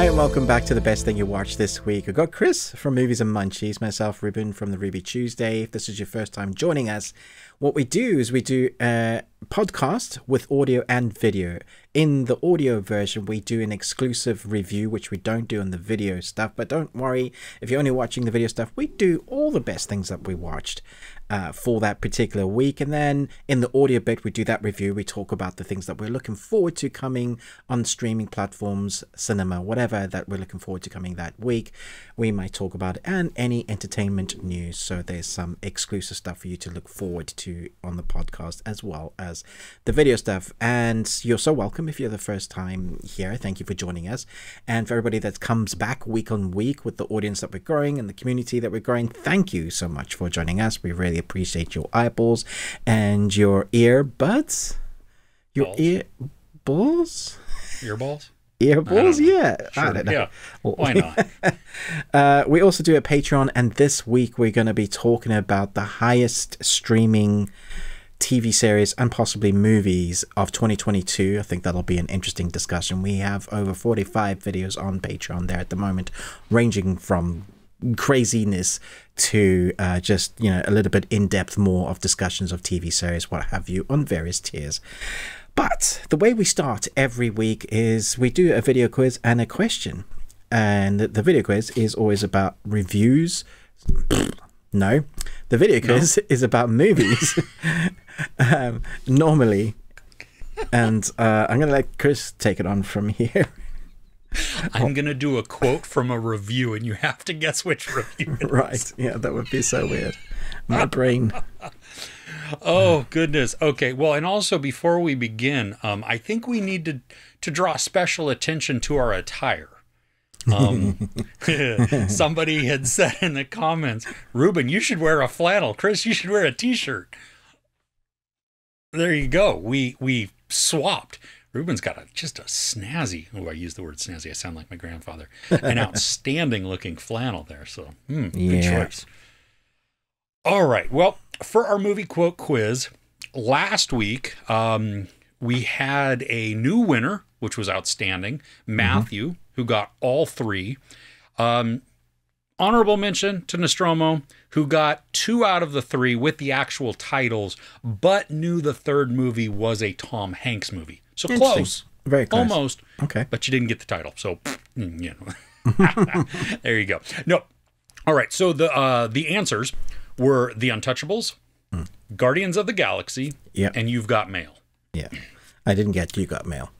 Hey, and welcome back to the best thing you watched this week. We've got Chris from Movies and Munchies, myself, Ruben from the Ruby Tuesday. If this is your first time joining us, what we do is we do a podcast with audio and video. In the audio version, we do an exclusive review, which we don't do on the video stuff. But don't worry, if you're only watching the video stuff, we do all the best things that we watched uh, for that particular week. And then in the audio bit, we do that review. We talk about the things that we're looking forward to coming on streaming platforms, cinema, whatever that we're looking forward to coming that week. We might talk about it and any entertainment news. So there's some exclusive stuff for you to look forward to on the podcast as well as the video stuff. And you're so welcome if you're the first time here. Thank you for joining us. And for everybody that comes back week on week with the audience that we're growing and the community that we're growing, thank you so much for joining us. We really appreciate your eyeballs and your earbuds. Your Balls? ear balls? Earballs? Earballs? know. Yeah. I Sure, don't know. yeah. Why not? uh, we also do a Patreon, and this week we're going to be talking about the highest streaming TV series and possibly movies of 2022. I think that'll be an interesting discussion. We have over 45 videos on Patreon there at the moment, ranging from craziness to uh, just you know a little bit in depth more of discussions of TV series, what have you, on various tiers. But the way we start every week is we do a video quiz and a question. And the video quiz is always about reviews. No, the video quiz is about movies. um, normally. And uh, I'm going to let Chris take it on from here. I'm going to do a quote from a review, and you have to guess which review. it is. right. Yeah, that would be so weird. My brain. Oh, goodness. Okay. Well, and also before we begin, um, I think we need to, to draw special attention to our attire. Um, somebody had said in the comments, Ruben, you should wear a flannel. Chris, you should wear a t shirt. There you go. We we swapped. Ruben's got a just a snazzy. Oh, I use the word snazzy. I sound like my grandfather. An outstanding looking flannel there. So, hmm, good Yeah. choice. All right. Well, for our movie quote quiz, last week um, we had a new winner, which was outstanding, Matthew, who got all three. Um, honorable mention to Nostromo, who got two out of the three with the actual titles, but knew the third movie was a Tom Hanks movie. So close, Very close. almost, Okay. but you didn't get the title. So, mm, you know, there you go. No, all right. So the uh, the answers were The Untouchables, Guardians of the Galaxy, Yep. and You've Got Mail. Yeah. I didn't get you got mail.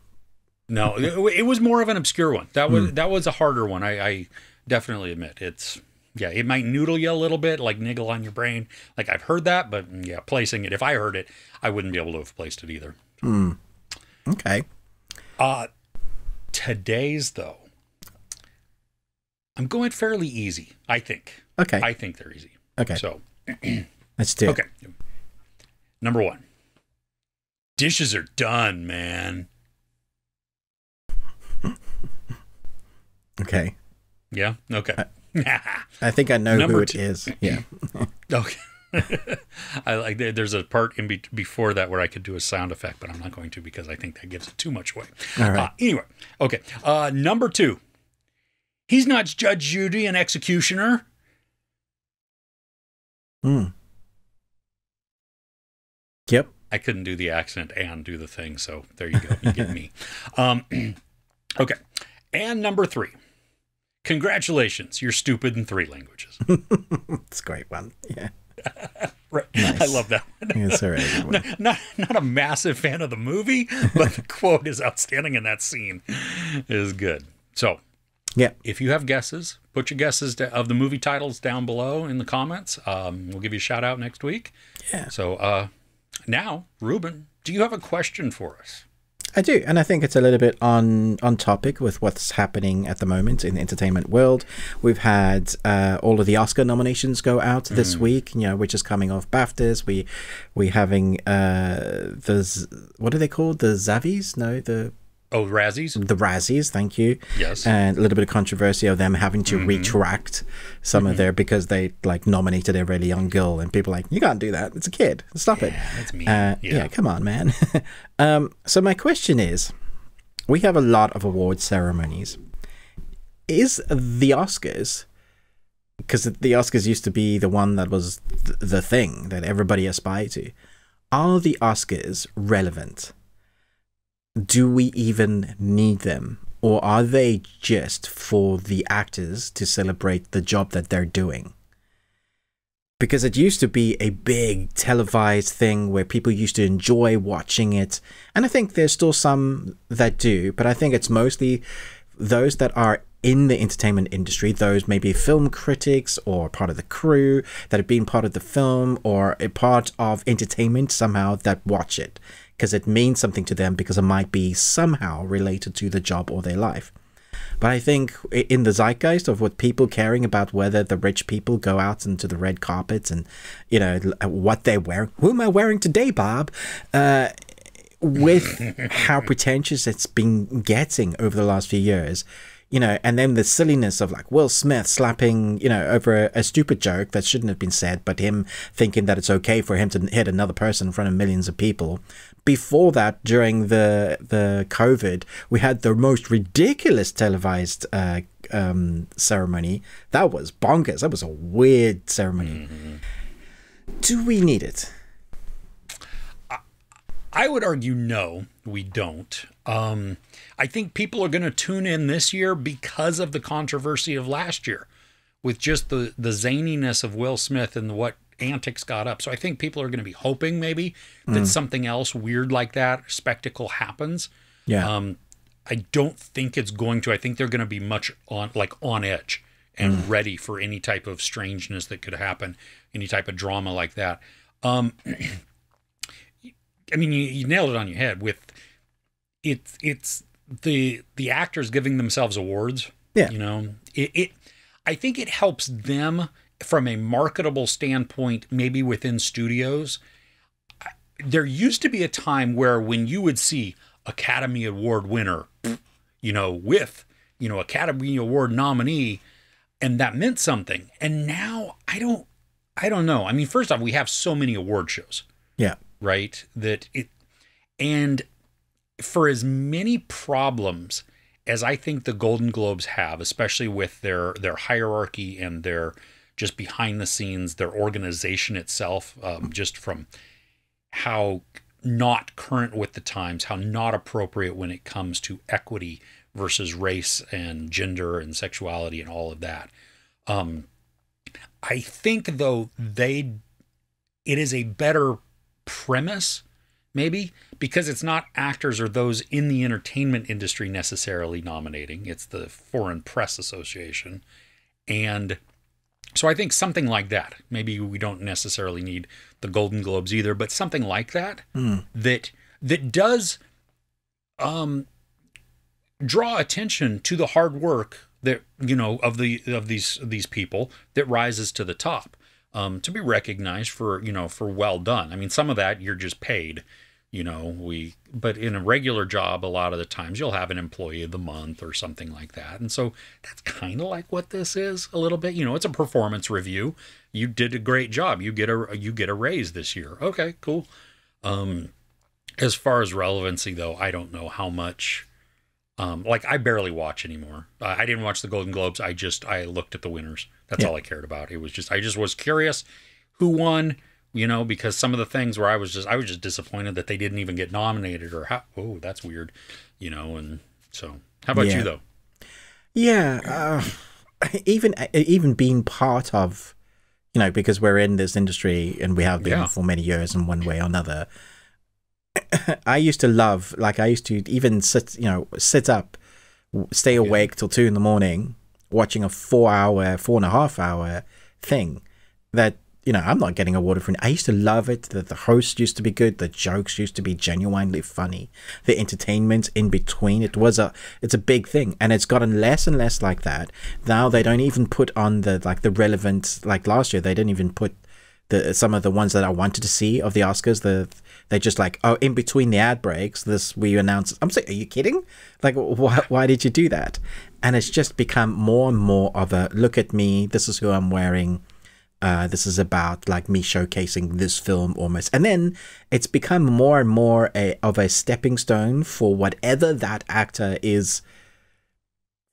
No, it, it was more of an obscure one. That was that was a harder one. I, I definitely admit it's yeah. It might noodle you a little bit, like niggle on your brain. Like I've heard that, but mm, yeah, placing it. If I heard it, I wouldn't be able to have placed it either. Okay. Uh today's though, I'm going fairly easy. I think. Okay. I think they're easy. Okay. So Let's do it. okay, number one. Dishes are done, man. Okay. Yeah. Okay. I think I know Number who it two. is. Yeah. Okay. I like there's a part in be- before that where I could do a sound effect, but I'm not going to because I think that gives it too much away. All right. Uh, anyway, okay. Uh, number two. He's not Judge Judy, an executioner. Hmm. Yep. I couldn't do the accent and do the thing, so there you go. You get me. Um, okay. And number three. Congratulations, you're stupid in three languages. It's a great one. Yeah. Right. I love that one. It's a really one. Not, not not a massive fan of the movie, but the quote is outstanding in that scene. It is good. So, Yeah. if you have guesses, put your guesses to, of the movie titles down below in the comments. Um, we'll give you a shout out next week. Yeah. So, uh, now, Ruben, do you have a question for us? I do, and I think it's a little bit on on topic with what's happening at the moment in the entertainment world. We've had uh, all of the Oscar nominations go out this week. You know, we're just coming off BAFTAs. We we having uh, the what are they called? The Zavies? No, the Oh, Razzies? the Razzies. Thank you. Yes. and a little bit of controversy of them having to retract some of their because they like nominated a really young girl, and people like you can't do that. It's a kid. Stop it. That's me. Uh, yeah. come on, man. um, so my question is, we have a lot of award ceremonies. is the Oscars because the Oscars used to be the one that was th- the thing that everybody aspired to. Are the Oscars relevant? Do we even need them? Or are they just for the actors to celebrate the job that they're doing? Because it used to be a big televised thing where people used to enjoy watching it. And I think there's still some that do, but I think it's mostly those that are in the entertainment industry, those maybe film critics or part of the crew that have been part of the film or a part of entertainment somehow that watch it because it means something to them because it might be somehow related to the job or their life. But I think in the zeitgeist of what people caring about whether the rich people go out into the red carpets and, you know, what they're wearing. Who am I wearing today, Bob? Uh, with how pretentious it's been getting over the last few years, you know, and then the silliness of like Will Smith slapping, you know, over a, a, stupid joke that shouldn't have been said, but him thinking that it's okay for him to hit another person in front of millions of people. Before that, during the the COVID, we had the most ridiculous televised uh, um, ceremony. That was bonkers. That was a weird ceremony. Mm-hmm. Do we need it? I would argue no, we don't. Um, I think people are going to tune in this year because of the controversy of last year, with just the the zaniness of Will Smith and what antics got up. So I think people are going to be hoping maybe that mm. something else weird like that spectacle happens. Yeah. Um, I don't think it's going to. I think they're going to be much on like on edge and mm. ready for any type of strangeness that could happen, any type of drama like that. Um, I mean, you, you nailed it on your head with it's it's the the actors giving themselves awards. Yeah, you know, it, it I think it helps them from a marketable standpoint, maybe within studios. There used to be a time where when you would see Academy Award winner, you know, with you know Academy Award nominee, and that meant something. And now I don't, I don't know. I mean, first off, we have so many award shows. Yeah right? That it, and for as many problems as I think the Golden Globes have, especially with their their hierarchy and their just behind the scenes, their organization itself, um, just from how not current with the times, how not appropriate when it comes to equity versus race and gender and sexuality and all of that. Um, I think though they, it is a better premise, maybe, because it's not actors or those in the entertainment industry necessarily nominating, it's the Foreign Press Association. And so I think something like that. Maybe we don't necessarily need the Golden Globes either, but something like that mm. that that does um draw attention to the hard work that you know of the of these these people that rises to the top um, to be recognized for you know for well done. I mean, some of that you're just paid. You know, we but in a regular job, a lot of the times you'll have an employee of the month or something like that, and so that's kind of like what this is a little bit. You know, it's a performance review. You did a great job. You get a you get a raise this year. Okay, cool. Um, as far as relevancy, though, I don't know how much. Um, like I barely watch anymore. Uh, I didn't watch the Golden Globes. I just I looked at the winners. That's yeah. all I cared about. It was just I just was curious who won, you know, because some of the things where I was just I was just disappointed that they didn't even get nominated or how oh that's weird, you know, and so how about yeah. you though? Yeah, uh, even even being part of, you know, because we're in this industry and we have been yeah. for many years in one way or another. I used to love, like, I used to even sit, you know, sit up, stay awake yeah. till two in the morning, watching a four hour, four and a half hour thing that, you know, I'm not getting awarded for. I used to love it. That the host used to be good. The jokes used to be genuinely funny. The entertainment in between, it was a, it's a big thing. And it's gotten less and less like that. Now they don't even put on the, like the relevant, like last year, they didn't even put the, some of the ones that I wanted to see of the Oscars, the, they're just like, oh, in between the ad breaks, this we announce. I'm saying, are you kidding? Like, why, why did you do that? And it's just become more and more of a look at me. This is who I'm wearing. Uh, this is about like me showcasing this film almost. And then it's become more and more a, of a stepping stone for whatever that actor is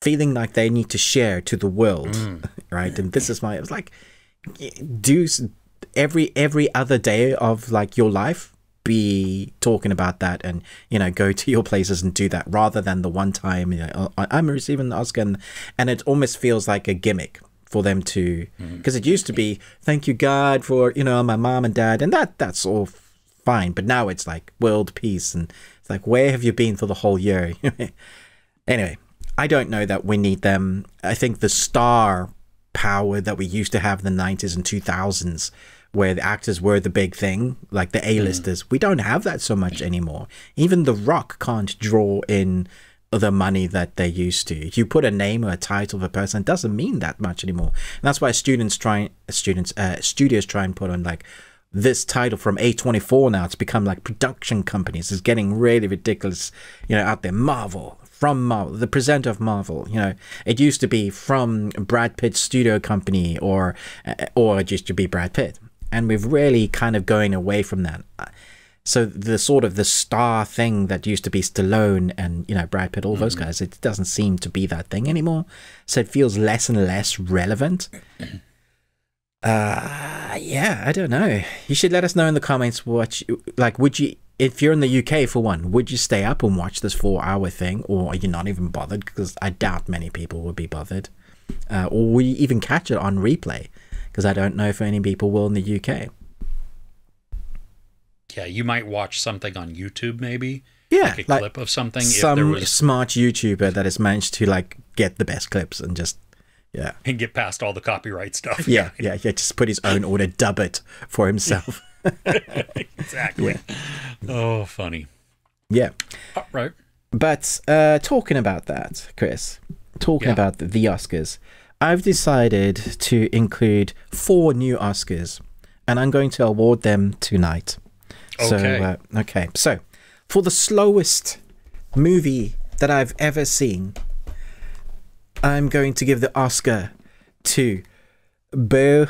feeling like they need to share to the world, Mm. right? And this is my. It was like, do every every other day of like your life be talking about that and you know go to your places and do that rather than the one time you know "Oh, I- I'm receiving the Oscar and, and it almost feels like a gimmick for them to mm-hmm. because it used to be thank you God for you know my mom and dad and that that's all fine but now it's like world peace and it's like where have you been for the whole year? Anyway I don't know that we need them. I think the star power that we used to have in the 90s and 2000s where the actors were the big thing like the a-listers mm. we don't have that so much anymore. Even the rock can't draw in the money that they used to. If you put a name or a title of a person it doesn't mean that much anymore. And that's why students try students uh, studios try and put on like this title from A24 now. It's become like production companies. Is getting really ridiculous you know out there. Marvel from Marvel the presenter of Marvel you know. It used to be from Brad Pitt's studio company or uh, or it used to be Brad Pitt. And we've really kind of going away from that so the sort of the star thing that used to be Stallone and you know Brad Pitt all those guys it doesn't seem to be that thing anymore. So it feels less and less relevant. Uh yeah i don't know. You should let us know in the comments what you, like would you if you're in the uk for one would you stay up and watch this four hour thing or are you not even bothered? Because i doubt many people would be bothered. Uh, or will you even catch it on replay because i don't know if any people will in the uk Yeah, you might watch something on YouTube, maybe. yeah Like a clip of something. if some there was smart youtuber that has managed to like get the best clips and just yeah and get past all the copyright stuff. yeah yeah yeah just put his own order dub it for himself exactly. Oh, funny. yeah Right. But uh, talking about that, Chris, talking Yeah. about the, the Oscars, I've decided to include four new Oscars, and I'm going to award them tonight. So, Okay. uh, okay. So, for the slowest movie that I've ever seen, I'm going to give the Oscar to Beau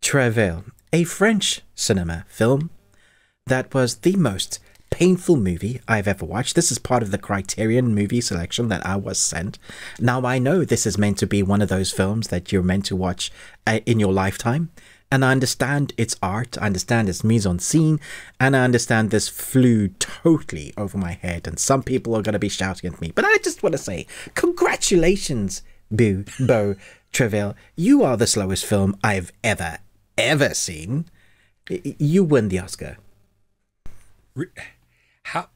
Travail, a French cinema film that was the most painful movie I've ever watched. This is part of the Criterion movie selection that I was sent. Now, I know this is meant to be one of those films that you're meant to watch uh, in your lifetime. And I understand its art, I understand its mise en scene, and I understand this flew totally over my head. And some people are going to be shouting at me. But I just want to say, congratulations, Boo, Bo, Treville. You are the slowest film I've ever, ever seen. You win the Oscar. How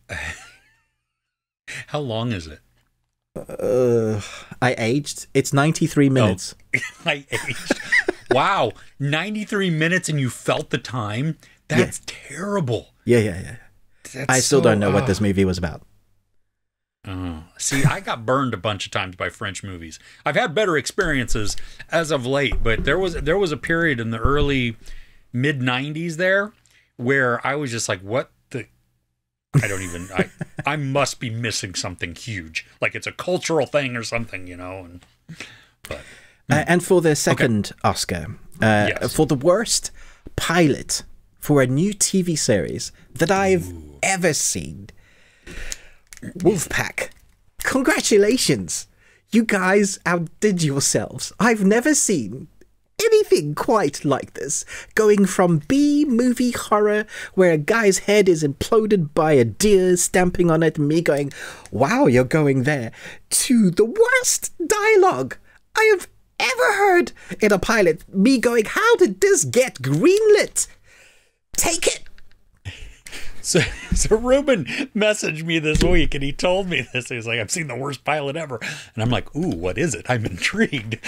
how long is it? Uh, I aged. It's 93 minutes. I aged. wow, ninety three minutes, and you felt the time. That's terrible. Yeah, yeah, yeah. That's I still so- don't know what ah. this movie was about. Oh, see, I got burned a bunch of times by French movies. I've had better experiences as of late, but there was there was a period in the early mid '90s there where I was just like, "What the? I don't even. I I must be missing something huge, like it's a cultural thing or something, you know." And but Uh, and for the second Oscar, uh, Yes. for the worst pilot for a new TV series that I've ever seen, Wolfpack. Congratulations! You guys outdid yourselves. I've never seen anything quite like this. Going from B movie horror, where a guy's head is imploded by a deer stamping on it, and me going, wow, you're going there, to the worst dialogue I have ever heard in a pilot. Me going, how did this get greenlit? Take it! So, so Ruben messaged me this week and he told me this. He was like, I've seen the worst pilot ever. And I'm like, ooh, what is it? I'm intrigued.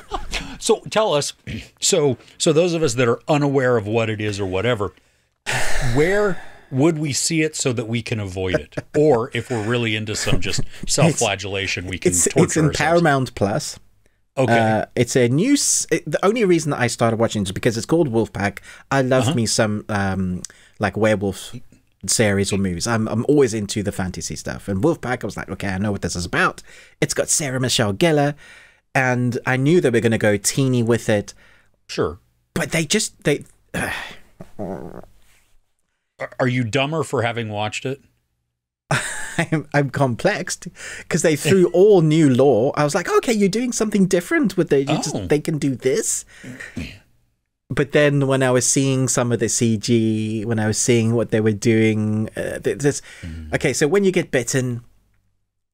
so tell us. So, so those of us that are unaware of what it is or whatever, where would we see it so that we can avoid it? Or if we're really into some just self-flagellation, we can It's, torture it's in ourselves. Paramount Plus. Okay. Uh, it's a new. s- It, the only reason that I started watching is because it's called Wolfpack. I love Uh-huh. me some um, like werewolf series or movies. I'm I'm always into the fantasy stuff. And Wolfpack, I was like, okay, I know what this is about. It's got Sarah Michelle Gellar, and I knew they were going to go teeny with it, sure. but they just they. Are- Are you dumber for having watched it? I'm, I'm complexed because they threw all new lore. I was like, okay, you're doing something different with it. You Oh. just they can do this. But then when I was seeing some of the CG, when I was seeing what they were doing, uh, th- this okay. So when you get bitten,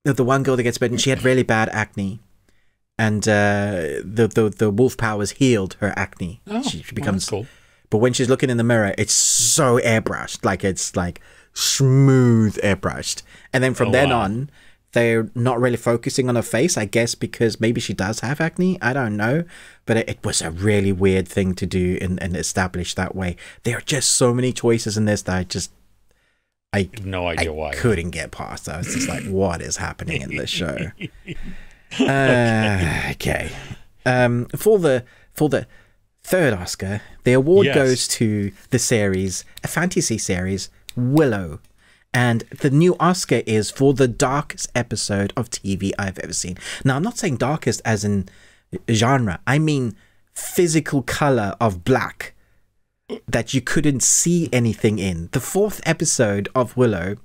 the, the one girl that gets bitten, she had really bad acne, and uh, the the the wolf powers healed her acne. Oh, she, she becomes that's cool. but when she's looking in the mirror, it's so airbrushed, like it's like smooth airbrushed. And then from Oh, then wow. on, they're not really focusing on her face, I guess, because maybe she does have acne. I don't know. But it, it was a really weird thing to do and, and establish that way. There are just so many choices in this that I just I No I idea why. couldn't get past. I was just like, what is happening in this show? Uh, okay. Um, for the for the third Oscar, the award Yes. goes to the series, a fantasy series, Willow. And the new Oscar is for the darkest episode of TV I've ever seen. Now, I'm not saying darkest as in genre. I mean physical color of black that you couldn't see anything in. The fourth episode of Willow,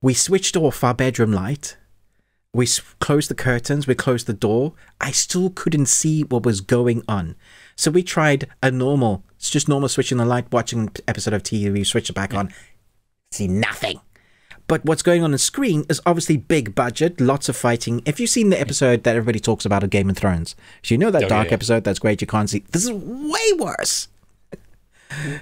we switched off our bedroom light. We closed the curtains, we closed the door. I still couldn't see what was going on. So we tried a normal, it's just normal switching the light, watching an episode of TV, switch it back on. See nothing. But what's going on on screen is obviously big budget, lots of fighting. If you've seen the episode that everybody talks about of Game of Thrones, so you know that Oh, dark yeah. episode that's great, you can't see. This is way worse.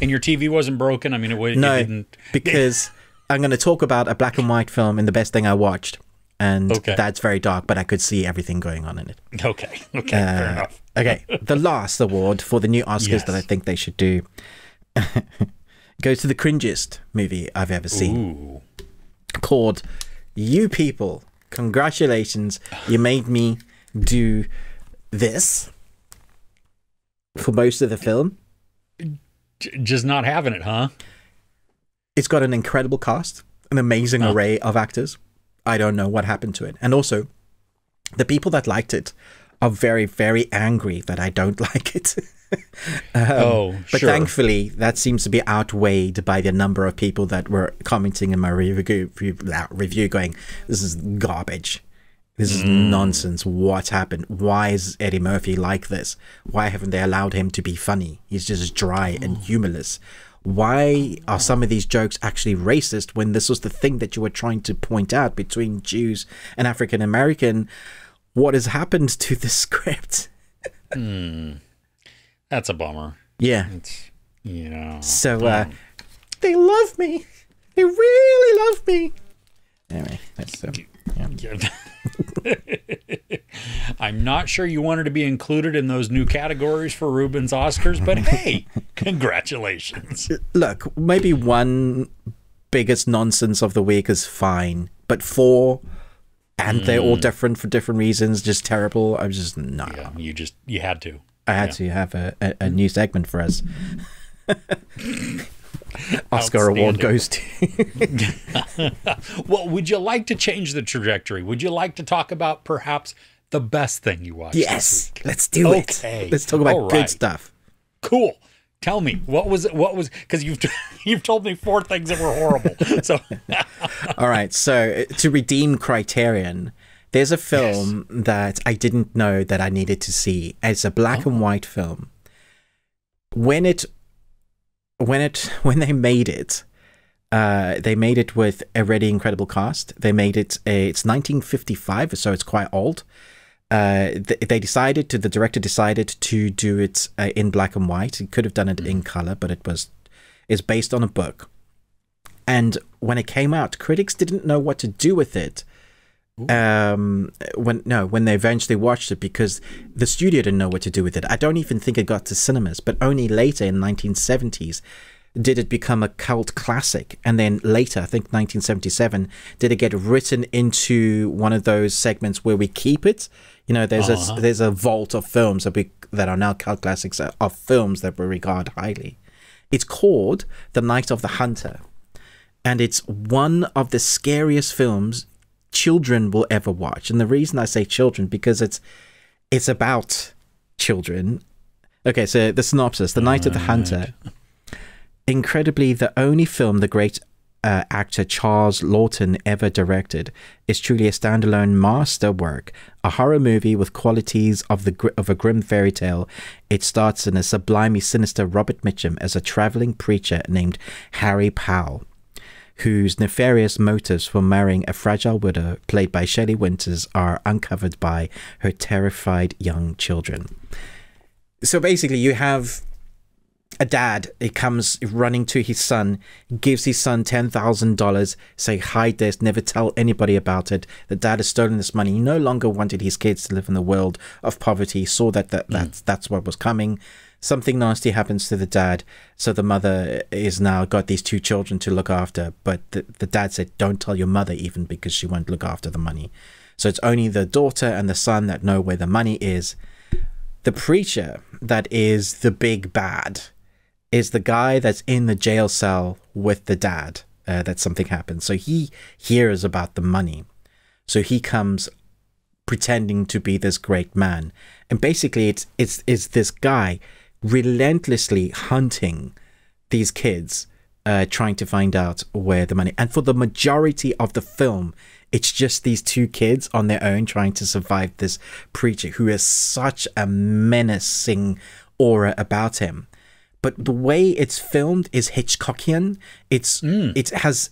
And your TV wasn't broken. I mean, it, it No, didn't. because I'm going to talk about a black and white film in the best thing I watched, and Okay. that's very dark, but I could see everything going on in it. Okay. Okay. fair uh, enough. Okay, the last award for the new Oscars Yes. that I think they should do goes to the cringiest movie I've ever seen, Ooh. called "You People." Congratulations, you made me do this for most of the film. Just not having it, huh? It's got an incredible cast, an amazing Oh. array of actors. I don't know what happened to it. And also, the people that liked it are very, very angry that I don't like it. oh, Um, But sure. thankfully, that seems to be outweighed by the number of people that were commenting in my review, review, review going, This is garbage. This is nonsense. What happened? Why is Eddie Murphy like this? Why haven't they allowed him to be funny? He's just dry and humorless. Why are some of these jokes actually racist when this was the thing that you were trying to point out between Jews and African American? What has happened to the script? That's a bummer. Yeah. It's, you know. So uh, they love me. They really love me. Anyway, that's so. Yeah. I'm not sure you wanted to be included in those new categories for Ruben's Oscars, but hey, congratulations. Look, maybe one biggest nonsense of the week is fine, but four, and they're all hmm. different for different reasons, just terrible. I'm just no. Yeah, you just you had to. I had to have a, a, a hmm. new segment for us. Oscar award goes to. Well, would you like to change the trajectory? Would you like to talk about perhaps the best thing you watched? yes, let's do Okay. it. Let's talk about All good stuff. Cool. Tell me what was it? What was because you've you've told me four things that were horrible. So All right, so uh, to redeem Criterion, there's a film that I didn't know that I needed to see. It's a black and white film. When it, when it, when they made it, uh, they made it with a really incredible cast. They made it. uh it's 1955, so it's quite old. Uh, th- they decided to. The director decided to do it uh, in black and white. He could have done it in color, but it was. It's based on a book. And when it came out, critics didn't know what to do with it. Um, when no, when they eventually watched it, because the studio didn't know what to do with it. I don't even think it got to cinemas, but only later in 1970s did it become a cult classic. And then later, I think 1977, did it get written into one of those segments where we keep it. You know, there's a there's a vault of films that we that are now cult classics uh, of films that we regard highly. It's called The Night of the Hunter and it's one of the scariest films children will ever watch. And the reason I say children because it's it's about children. Okay, so the synopsis: The Night of the Hunter. Incredibly, the only film the great uh, actor Charles Laughton ever directed. is truly a standalone masterwork, a horror movie with qualities of the of a grim fairy tale. It starts in a sublimely sinister Robert Mitchum as a traveling preacher named Harry Powell whose nefarious motives for marrying a fragile widow, played by Shelley Winters, are uncovered by her terrified young children. So basically, you have a dad he comes running to his son gives his son $10000 say hide this never tell anybody about it the dad has stolen this money he no longer wanted his kids to live in the world of poverty he saw that, that mm. that's that's what was coming something nasty happens to the dad so the mother is now got these two children to look after but the, the dad said don't tell your mother even because she won't look after the money so it's only the daughter and the son that know where the money is the preacher that is the big bad is the guy that's in the jail cell with the dad uh, that something happened. So he hears about the money. So he comes pretending to be this great man. And basically it's it's it's this guy relentlessly hunting these kids uh, trying to find out where the money and for the majority of the film it's just these two kids on their own trying to survive this preacher who has such a menacing aura about him but the way it's filmed is Hitchcockian. It's mm. it has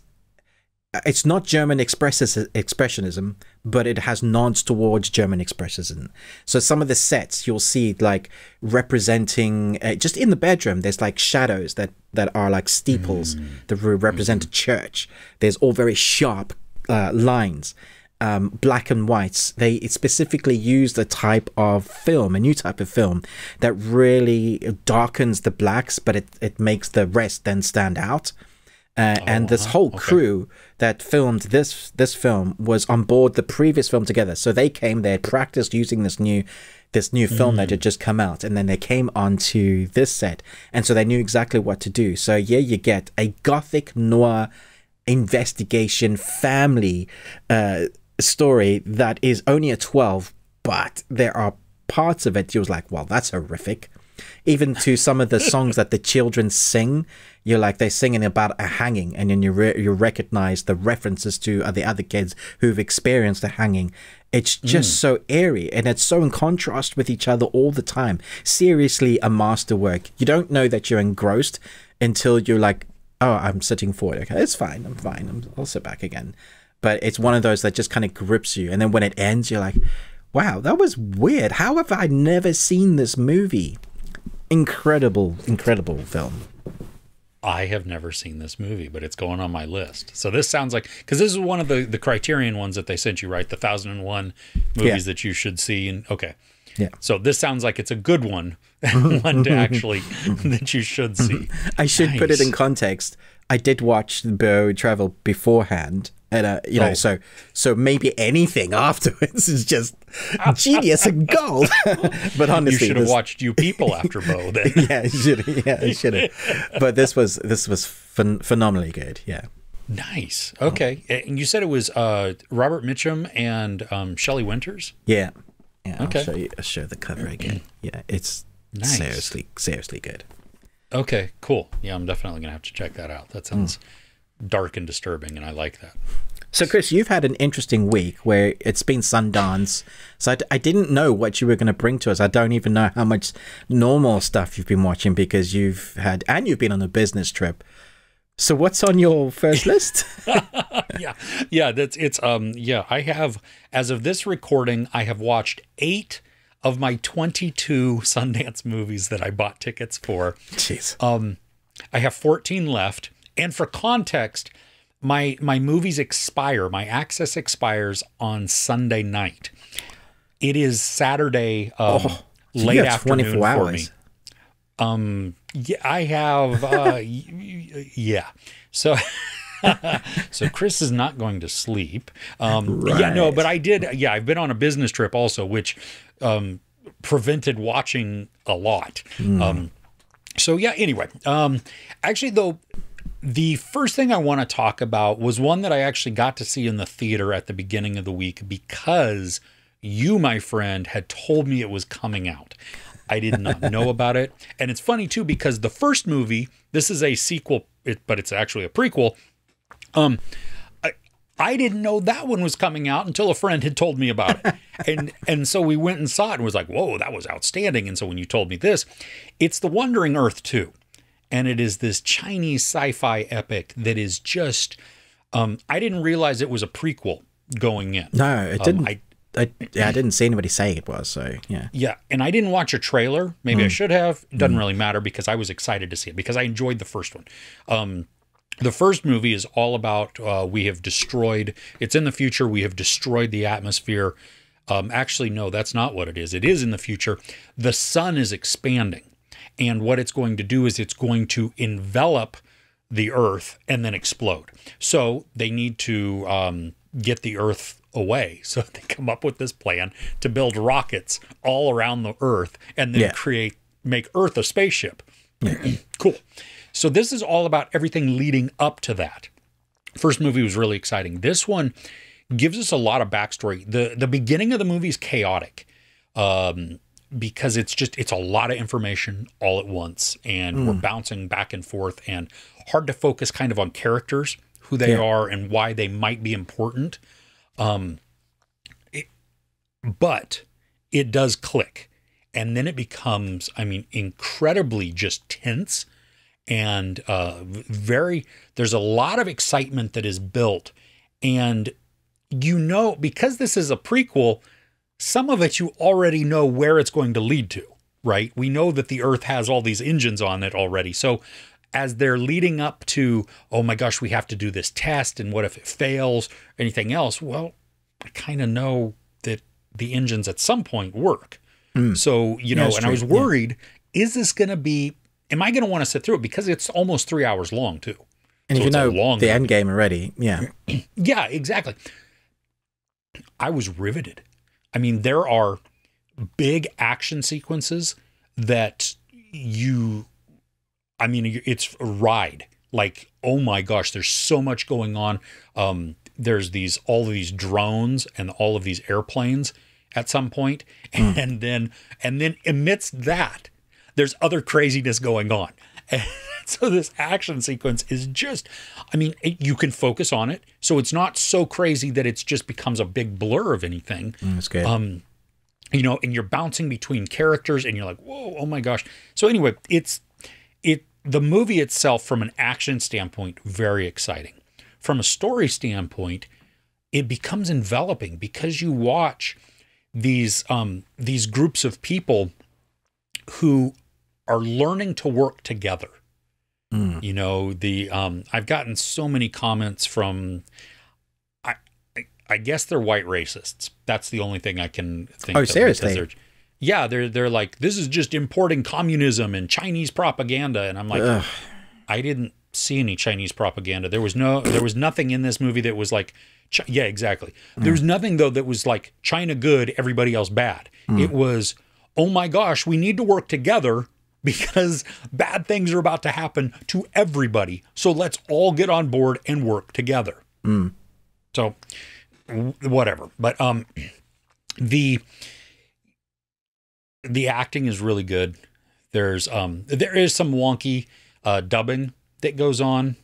it's not German expressionism, but it has nods towards German expressionism. So some of the sets you'll see like representing uh, just in the bedroom. There's like shadows that that are like steeples mm. that represent mm. a church. There's all very sharp uh, lines um, black and whites, they specifically used a type of film, a new type of film that really darkens the blacks, but it, it makes the rest then stand out. Uh, oh, and this whole okay. crew that filmed this this film was on board the previous film together. So they came, they had practiced using this new this new film mm. that had just come out, and then they came onto this set, and so they knew exactly what to do. So yeah, you get a gothic noir investigation family uh, story that is only a 12, but there are parts of it you was like, well, that's horrific. Even to some of the songs that the children sing, you're like they're singing about a hanging, and then you re- you recognize the references to uh, the other kids who've experienced a hanging. It's just mm. so airy, and it's so in contrast with each other all the time. Seriously, a masterwork. You don't know that you're engrossed until you're like, oh, I'm sitting forward. Okay, it's fine. I'm fine. I'm, I'll sit back again but it's one of those that just kind of grips you. And then when it ends, you're like, wow, that was weird. How have I never seen this movie? Incredible, incredible film. I have never seen this movie, but it's going on my list. So this sounds like because this is one of the the Criterion ones that they sent you, right? The thousand and one movies yeah. that you should see. And okay, yeah. So this sounds like it's a good one, one to actually that you should see. I should nice. put it in context. I did watch the Beau Travail beforehand, and uh, you know, oh. so so maybe anything afterwards is just genius and gold. but honestly, you should have watched You People after Beau. Then, yeah, should yeah, should have. But this was this was phen- phenomenally good. Yeah. Nice. Okay, oh. and you said it was uh, Robert Mitchum and um, Shelley Winters. Yeah. Yeah. Okay. I'll show you. I'll show the cover again. Yeah, it's nice. seriously seriously good. Okay. Cool. Yeah, I'm definitely gonna have to check that out. That sounds. Mm dark and disturbing, and I like that. So, Chris, you've had an interesting week where it's been Sundance. So, I, I didn't know what you were going to bring to us. I don't even know how much normal stuff you've been watching because you've had, and you've been on a business trip. So, what's on your first list? yeah, yeah, that's it's um, yeah. I have, as of this recording, I have watched eight of my twenty-two Sundance movies that I bought tickets for. Jeez. Um, I have fourteen left. And for context, my my movies expire, my access expires on Sunday night. It is Saturday um, oh, late afternoon for me. Um, yeah, I have. Uh, yeah, so. so Chris is not going to sleep. Um, right. Yeah, no, but I did. Yeah, I've been on a business trip also, which um, prevented watching a lot. Mm. Um, so yeah. Anyway, um, actually, though, the first thing I want to talk about was one that I actually got to see in the theater at the beginning of the week because you, my friend, had told me it was coming out. I did not know about it. And it's funny too because the first movie, this is a sequel, but it's actually a prequel, Um, I, I didn't know that one was coming out until a friend had told me about it, and and so we went and saw it and was like, whoa, that was outstanding. And so when you told me this, it's the Wandering Earth two, and it is this Chinese sci-fi epic that is just. Um, I didn't realize it was a prequel going in. No, it Um, didn't. I, I, yeah, I didn't see anybody saying it was. So yeah. Yeah, and I didn't watch a trailer. Maybe I should have. It doesn't really matter because I was excited to see it because I enjoyed the first one. Um, the first movie is all about uh, we have destroyed. It's in the future. We have destroyed the atmosphere. Um, actually, no, that's not what it is. It is in the future. The sun is expanding, and what it's going to do is it's going to envelop the Earth and then explode. So they need to um, get the Earth away. So they come up with this plan to build rockets all around the Earth and then Yeah. create make Earth a spaceship. cool. So this is all about everything leading up to that. First movie was really exciting. This one gives us a lot of backstory. the The beginning of the movie is chaotic. Um, because it's just it's a lot of information all at once and we're bouncing back and forth and hard to focus kind of on characters who they Yeah. are and why they might be important um it, but it does click and then it becomes i mean incredibly just tense and uh very there's a lot of excitement that is built and you know because this is a prequel some of it you already know where it's going to lead to, right? We know that the Earth has all these engines on it already. So as they're leading up to, oh my gosh, we have to do this test, and what if it fails, anything else? Well, I kind of know that the engines at some point work. Hmm. So, you know, that's and I was true, yeah. worried, is this going to be, am I going to want to sit through it? Because it's almost three hours long, too. And So if you know long the end game already, yeah. Yeah, exactly. I was riveted. I mean, there are big action sequences that you, I mean, it's a ride. Like, oh my gosh, there's so much going on. Um, there's these, all of these drones and all of these airplanes at some point. And then, and then amidst that, there's other craziness going on. And so this action sequence is just, I mean, it, you can focus on it. So it's not so crazy that it's just becomes a big blur of anything Mm, That's good. um you know and you're bouncing between characters and you're like whoa oh my gosh so anyway it's it the movie itself from an action standpoint very exciting from a story standpoint it becomes enveloping because you watch these um these groups of people who are learning to work together. Mm. you know the um i've gotten so many comments from i i, I guess they're white racists. That's the only thing i can think Oh, of seriously? they're- yeah they're they're like this is just importing communism and chinese propaganda. And i'm like Ugh. i didn't see any chinese propaganda. There was no there was nothing in this movie that was like Chi- yeah exactly. There was nothing though that was like china good everybody else bad. It was oh my gosh we need to work together because bad things are about to happen to everybody. So let's all get on board and work together. So whatever. But um the the acting is really good. There's um there is some wonky uh dubbing that goes on.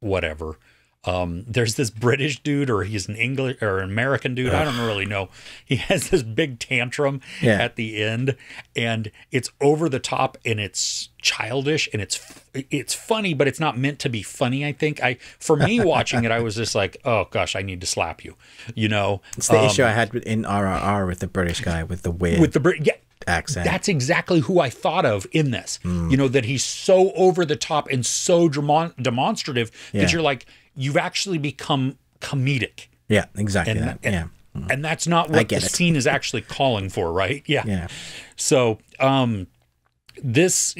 Whatever um there's this british dude or he's an english or an american dude i don't really know he has this big tantrum Yeah. at the end and it's over the top and it's childish and it's it's funny but it's not meant to be funny i think i for me watching it i was just like oh gosh i need to slap you you know It's the Um, issue I had with- in RRR with the British guy with the weird with the Brit- yeah accent. that's exactly who I thought of in this. Hmm. You know, that he's so over the top and so demon- demonstrative Yeah. that you're like, you've actually become comedic. yeah, exactly And, that. and, yeah, and that's not what the it. scene is actually calling for, right? Yeah. yeah. So, um, this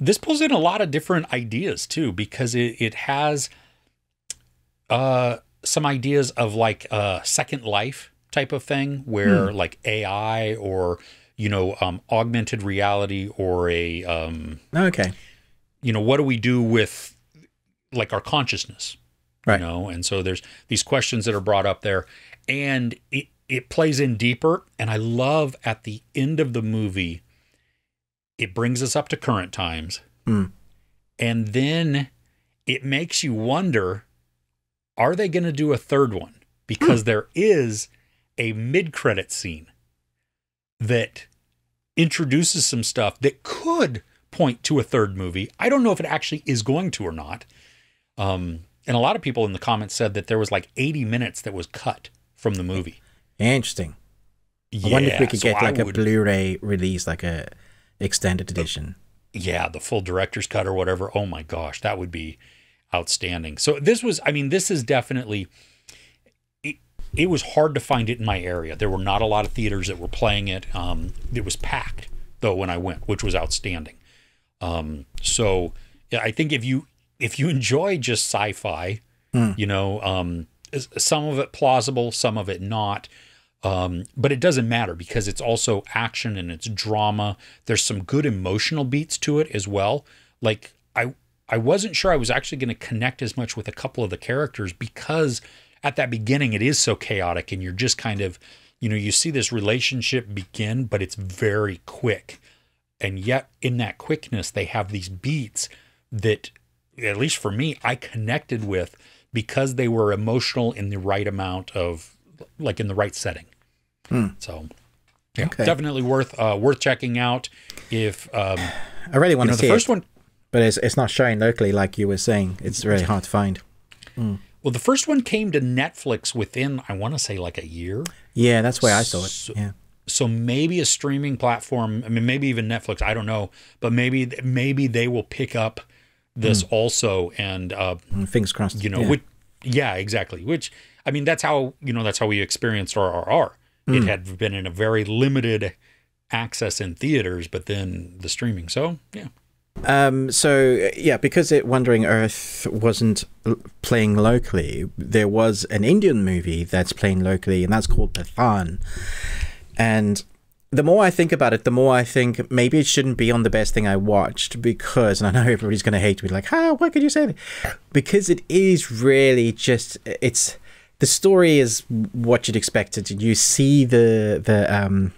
this pulls in a lot of different ideas too, because it it has uh some ideas of like a second life type of thing, where Hmm. like AI or you know um, augmented reality or a um, Okay, you know what do we do with like our consciousness Right. you know and so there's these questions that are brought up there and it it plays in deeper and i love at the end of the movie it brings us up to current times Mm. and then it makes you wonder are they going to do a third one? Because Hmm. there is a mid credit scene that introduces some stuff that could point to a third movie. I don't know if it actually is going to or not. Um, and a lot of people in the comments said that there was like 80 minutes that was cut from the movie. Interesting. I wonder if we could so get I like a would- Blu-ray release, like a extended edition. yeah, the full director's cut or whatever. Oh my gosh, that would be outstanding. So this was, I mean, this is definitely. It, it was hard to find it in my area. There were not a lot of theaters that were playing it. Um, it was packed though when I went, which was outstanding. Um, so yeah, I think if you if you enjoy just sci-fi, you know, um, some of it plausible, some of it not. Um, but it doesn't matter because it's also action and it's drama. There's some good emotional beats to it as well. Like I I wasn't sure I was actually going to connect as much with a couple of the characters because at that beginning it is so chaotic and you're just kind of you know you see this relationship begin but it's very quick and yet in that quickness they have these beats that at least for me I connected with because they were emotional in the right amount of like in the right setting. So yeah, Okay. definitely worth uh, worth checking out. If um, I really want you know to the first it, one, but it's it's not showing locally, like you were saying. It's really hard to find. well, the first one came to Netflix within I want to say like a year. Yeah, that's where I saw it. So- Yeah. So maybe a streaming platform. I mean, maybe even Netflix. I don't know, but maybe maybe they will pick up this also and uh, Mm, Fingers crossed. you know yeah. which, yeah exactly which i mean that's how you know that's how we experienced rrr it Hmm. had been in a very limited access in theaters but then the streaming so yeah Um, so yeah, because it Wandering Earth wasn't l- playing locally, there was an Indian movie that's playing locally, and that's called Pathaan. And the more I think about it, the more I think maybe it shouldn't be on the best thing I watched because, and I know everybody's going to hate me, like, ah, why could you say that? Because it is really just it's the story is what you'd expect it. You see the the um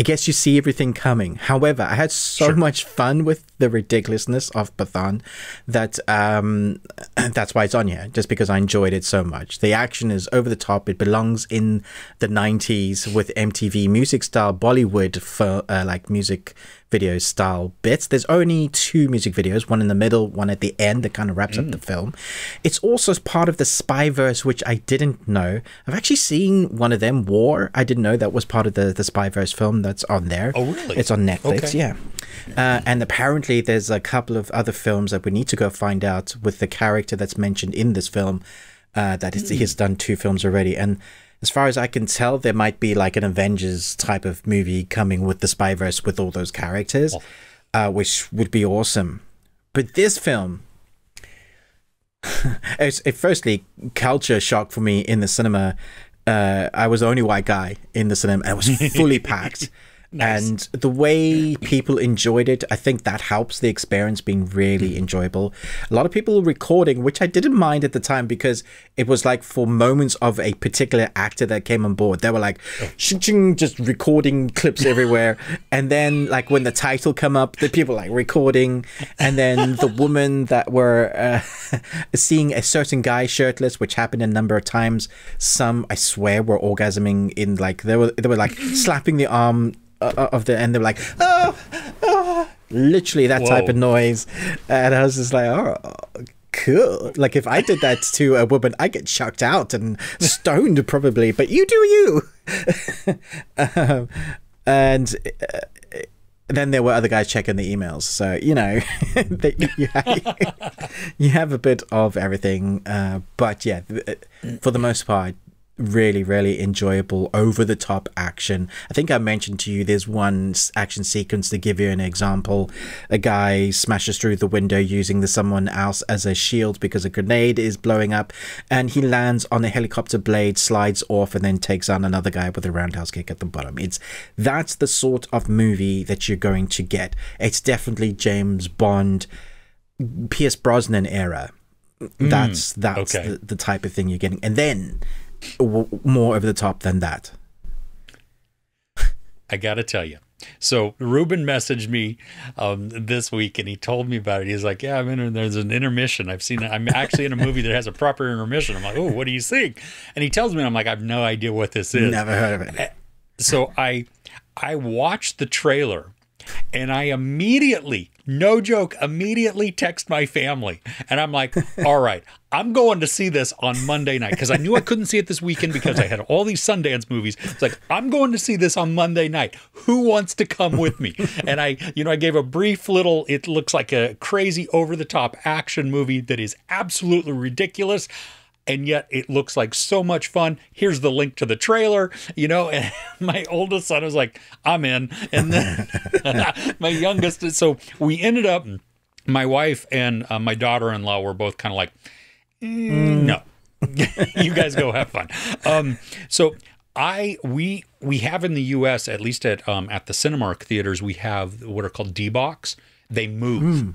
I guess you see everything coming. However, I had so Sure. much fun with the ridiculousness of Pathaan that um, that's why it's on here, just because I enjoyed it so much. The action is over the top. It belongs in the 90s with MTV music style Bollywood for uh, like music video style bits. There's only two music videos, one in the middle, one at the end that kind of wraps up the film. It's also part of the Spyverse, which I didn't know. I've actually seen one of them, War. I didn't know that was part of the, the Spyverse film that's on there. Oh, really? It's on Netflix, Okay. yeah. Uh, and apparently there's a couple of other films that we need to go find out with the character that's mentioned in this film uh, that is- he's done two films already. And as far as I can tell, there might be like an Avengers type of movie coming with the Spyverse with all those characters, uh, which would be awesome. But this film, it's, it firstly culture shock for me in the cinema. Uh, I was the only white guy in the cinema, and it was fully packed. And the way people enjoyed it, I think that helps the experience being really enjoyable. A lot of people recording, which I didn't mind at the time because it was like for moments of a particular actor that came on board, they were like "Shing," just recording clips everywhere. and then like when the title come up, the people like recording, and then the woman that were uh, seeing a certain guy shirtless, which happened a number of times. Some I swear were orgasming in like they were they were like slapping the arm uh, of the and they were like oh, oh literally that type of noise. And i was just like oh cool. Like if i did that to a woman i get chucked out and stoned probably but you do you. Um, and uh, then there were other guys checking the emails. So you know that you, have, you have a bit of everything uh, but yeah uh, for the most part really really enjoyable over the top action. I think i mentioned to you there's one action sequence to give you an example. A guy smashes through the window using the someone else as a shield because a grenade is blowing up and he lands on a helicopter blade slides off and then takes on another guy with a roundhouse kick at the bottom. It's that's the sort of movie that you're going to get. It's definitely james bond pierce brosnan era. Mm, that's that's okay. the, the type of thing you're getting. And then more over the top than that I got to tell you. So Ruben messaged me um, this week and he told me about it. He's like, "Yeah, I'm in. There's an intermission. I've seen. I'm actually in a movie that has a proper intermission." I'm like, "Oh, what do you think?" And he tells me, I'm like, "I have no idea what this is." Never heard of it. So I I watched the trailer and I immediately, no joke, immediately text my family. And I'm like, all right, I'm going to see this on Monday night because I knew I couldn't see it this weekend because I had all these Sundance movies. It's like, I'm going to see this on Monday night. Who wants to come with me? And I, you know, I gave a brief little, it looks like a crazy over the top action movie that is absolutely ridiculous and yet it looks like so much fun. Here's the link to the trailer, you know. And my oldest son was like, "I'm in," and then my youngest. So we ended up. My wife and uh, my daughter-in-law were both kind of like, "Mm, "No, you guys go have fun." Um, so I we we have in the U.S. at least at um, at the Cinemark theaters we have what are called D box. They move.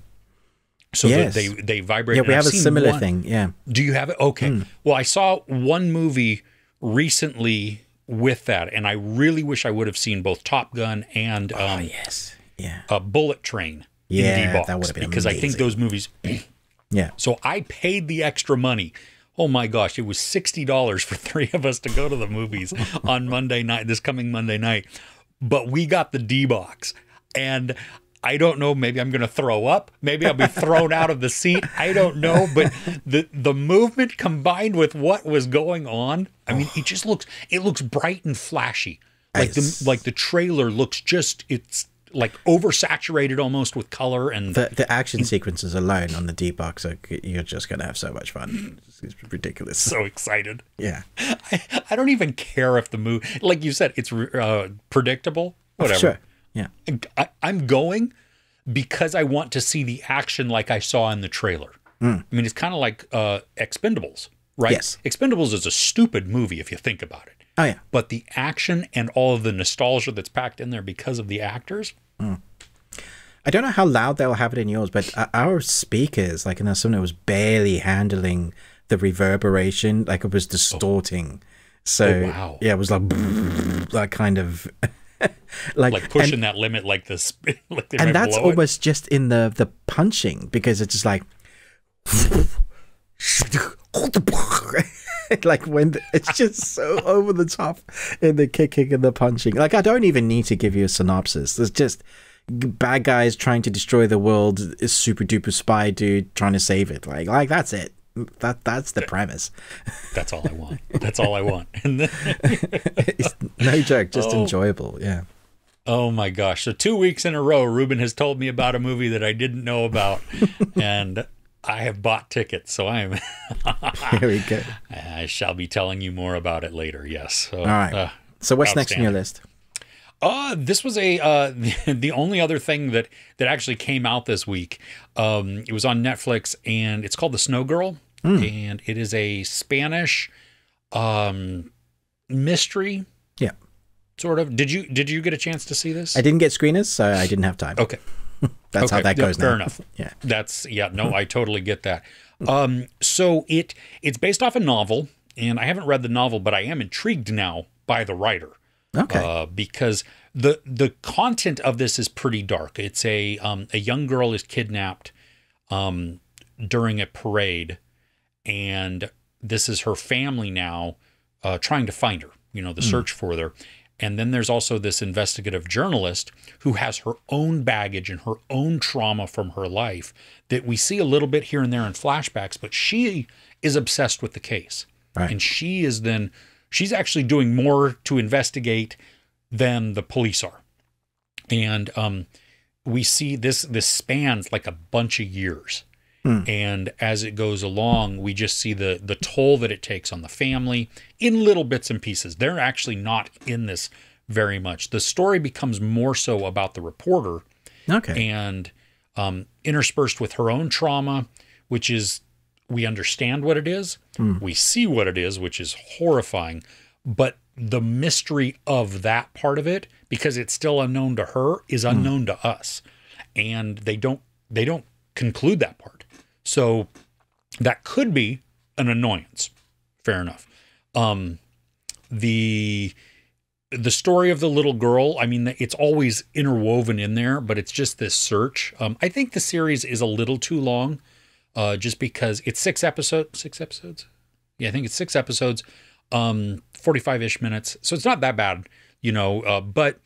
So Yes. they they vibrate. Yeah, we I've a similar one- thing. Yeah. do you have it? Okay. Well, I saw one movie recently with that, and I really wish I would have seen both Top Gun and um, Yes. Yeah. uh, Bullet Train Yeah, in D-Box that would have been because I think those movies. Yeah. So I paid the extra money. Oh my gosh, it was sixty dollars for three of us to go to the movies on Monday night, this coming Monday night. But we got the D box, and I don't know. Maybe I'm going to throw up. Maybe I'll be thrown out of the seat. I don't know. But the the movement combined with what was going on, I mean, it just looks it looks bright and flashy. Like Nice. the like the trailer looks just it's like oversaturated almost with color and The the action sequences alone on the D box, are, you're just gonna have so much fun. It's, it's ridiculous. so excited. Yeah. I, I don't even care if the movie, like you said, it's uh, predictable. Whatever. Sure. Yeah. I, I'm going because I want to see the action like I saw in the trailer. I mean, it's kind of like uh, Expendables, right? Yes. Expendables is a stupid movie if you think about it. Oh yeah. But the action and all of the nostalgia that's packed in there because of the actors, I don't know how loud they'll have it in yours, but uh, our speakers, like in our Sumner, was barely handling the reverberation, like it was distorting. So Oh, wow. yeah, it was like that kind of like, like pushing that limit, like this, like and that's blow it. almost just in the the punching because it's just like like when the, it's just so over the top in the kicking and the punching. Like i don't even need to give you a synopsis. There's just bad guys trying to destroy the world is super duper spy dude trying to save it. Like like that's it that that's the premise That's all I want. That's all I want. And then, it's no joke just Oh. enjoyable yeah Oh my gosh. So two weeks in a row, Ruben has told me about a movie that I didn't know about. and I have bought tickets. So I am here we go I shall be telling you more about it later. Yes. So, all right uh, so what's next on your list Uh, this was a uh, the, only other thing that that actually came out this week. Um, it was on Netflix and it's called The Snow Girl, Hmm. and it is a Spanish um, mystery yeah sort of. Did you did you get a chance to see this? i didn't get screeners so i didn't have time okay. that's how Okay, that yeah, goes fair now enough. yeah That's yeah, no, I totally get that. Um, so it it's based off a novel, and I haven't read the novel, but I am intrigued now by the writer. Okay Uh, because the the content of this is pretty dark. It's a um, a young girl is kidnapped um, during a parade, and this is her family now uh, trying to find her. You know, the search for her. And then there's also this investigative journalist who has her own baggage and her own trauma from her life that we see a little bit here and there in flashbacks, but she is obsessed with the case. Right. And she is then, she's actually doing more to investigate than the police are. And um, we see this, this spans like a bunch of years. And as it goes along, we just see the the toll that it takes on the family in little bits and pieces. They're actually not in this very much. The story becomes more so about the reporter okay and um, interspersed with her own trauma, which is we understand what it is, we see what it is, which is horrifying, but the mystery of that part of it, because it's still unknown to her, is unknown to us, and they don't they don't conclude that part. So that could be an annoyance. Fair enough. Um, the the story of the little girl, I mean, it's always interwoven in there, but it's just this search. Um, I think the series is a little too long, uh, just because it's six episodes. Six episodes. Yeah, I think it's six episodes, um, forty-five-ish minutes. So it's not that bad, you know. Uh, but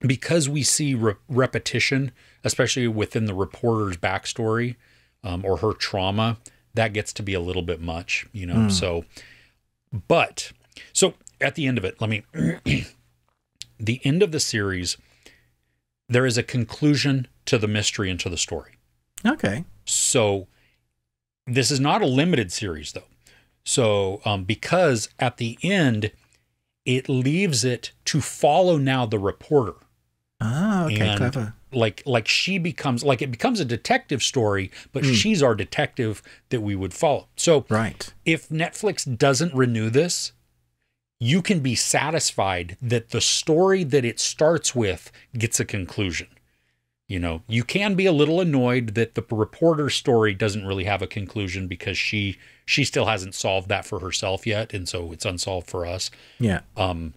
because we see re- repetition, especially within the reporter's backstory um, or her trauma, that gets to be a little bit much, you know. So, but so at the end of it, let me. the end of the series, there is a conclusion to the mystery and to the story. Okay. So this is not a limited series though. So um, because at the end, it leaves it to follow now the reporter. Ah, okay, And- clever. Like like she becomes like it becomes a detective story, but she's our detective that we would follow. So Right. if Netflix doesn't renew this, you can be satisfied that the story that it starts with gets a conclusion. You know, you can be a little annoyed that the reporter story doesn't really have a conclusion because she she still hasn't solved that for herself yet, and so it's unsolved for us. Yeah. Um,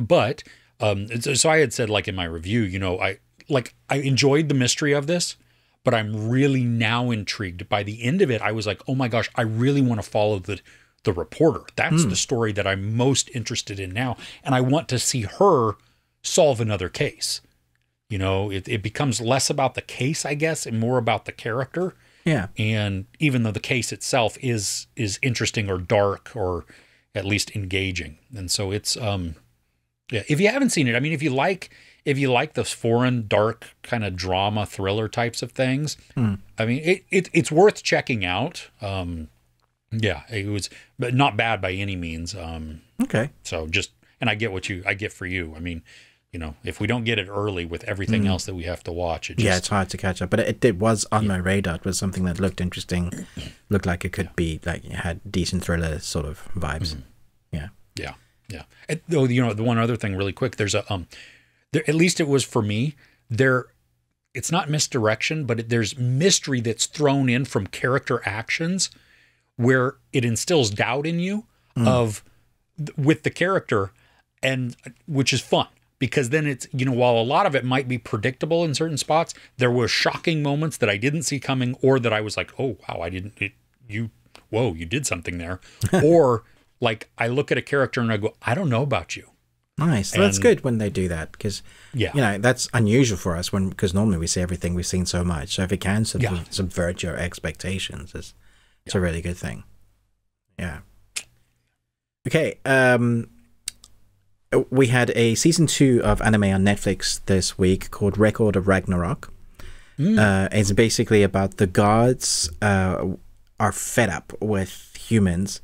but um, so I had said like in my review, you know, I like I enjoyed the mystery of this, but I'm really now intrigued. By the end of it, I was like, oh my gosh, I really want to follow the the reporter. That's the story that I'm most interested in now, and I want to see her solve another case. You know, it, it becomes less about the case, I guess, and more about the character. Yeah. and even though the case itself is is interesting or dark or at least engaging. And so it's um yeah if you haven't seen it i mean if you like if you like those foreign dark kind of drama thriller types of things i mean it, it it's worth checking out. Um yeah it was but not bad by any means. Um Okay. so just and i get what you i get for you. I mean you know if we don't get it early with everything else that we have to watch it just yeah, it's hard to catch up, but it, it was on my radar. It was something that looked interesting, looked like it could be like it had decent thriller sort of vibes. Mm-hmm. Yeah. Yeah, yeah. And, oh, you know, the one other thing, really quick. There's a um, there at least it was for me. There, it's not misdirection, but it, there's mystery that's thrown in from character actions, where it instills doubt in you of with the character, and which is fun because then it's you know while a lot of it might be predictable in certain spots, there were shocking moments that I didn't see coming, or that I was like, oh wow, I didn't. It, you, whoa, you did something there, or like I look at a character and I go, I don't know about you. Nice. that's good when they do that because Yeah. you know that's unusual for us when because normally we see everything we've seen so much. So if it can sub- Yeah. subvert your expectations, it's it's a really good thing. Yeah. Okay. Um, we had a season two of anime on Netflix this week called Record of Ragnarok. Uh, it's basically about the gods uh, are fed up with humans,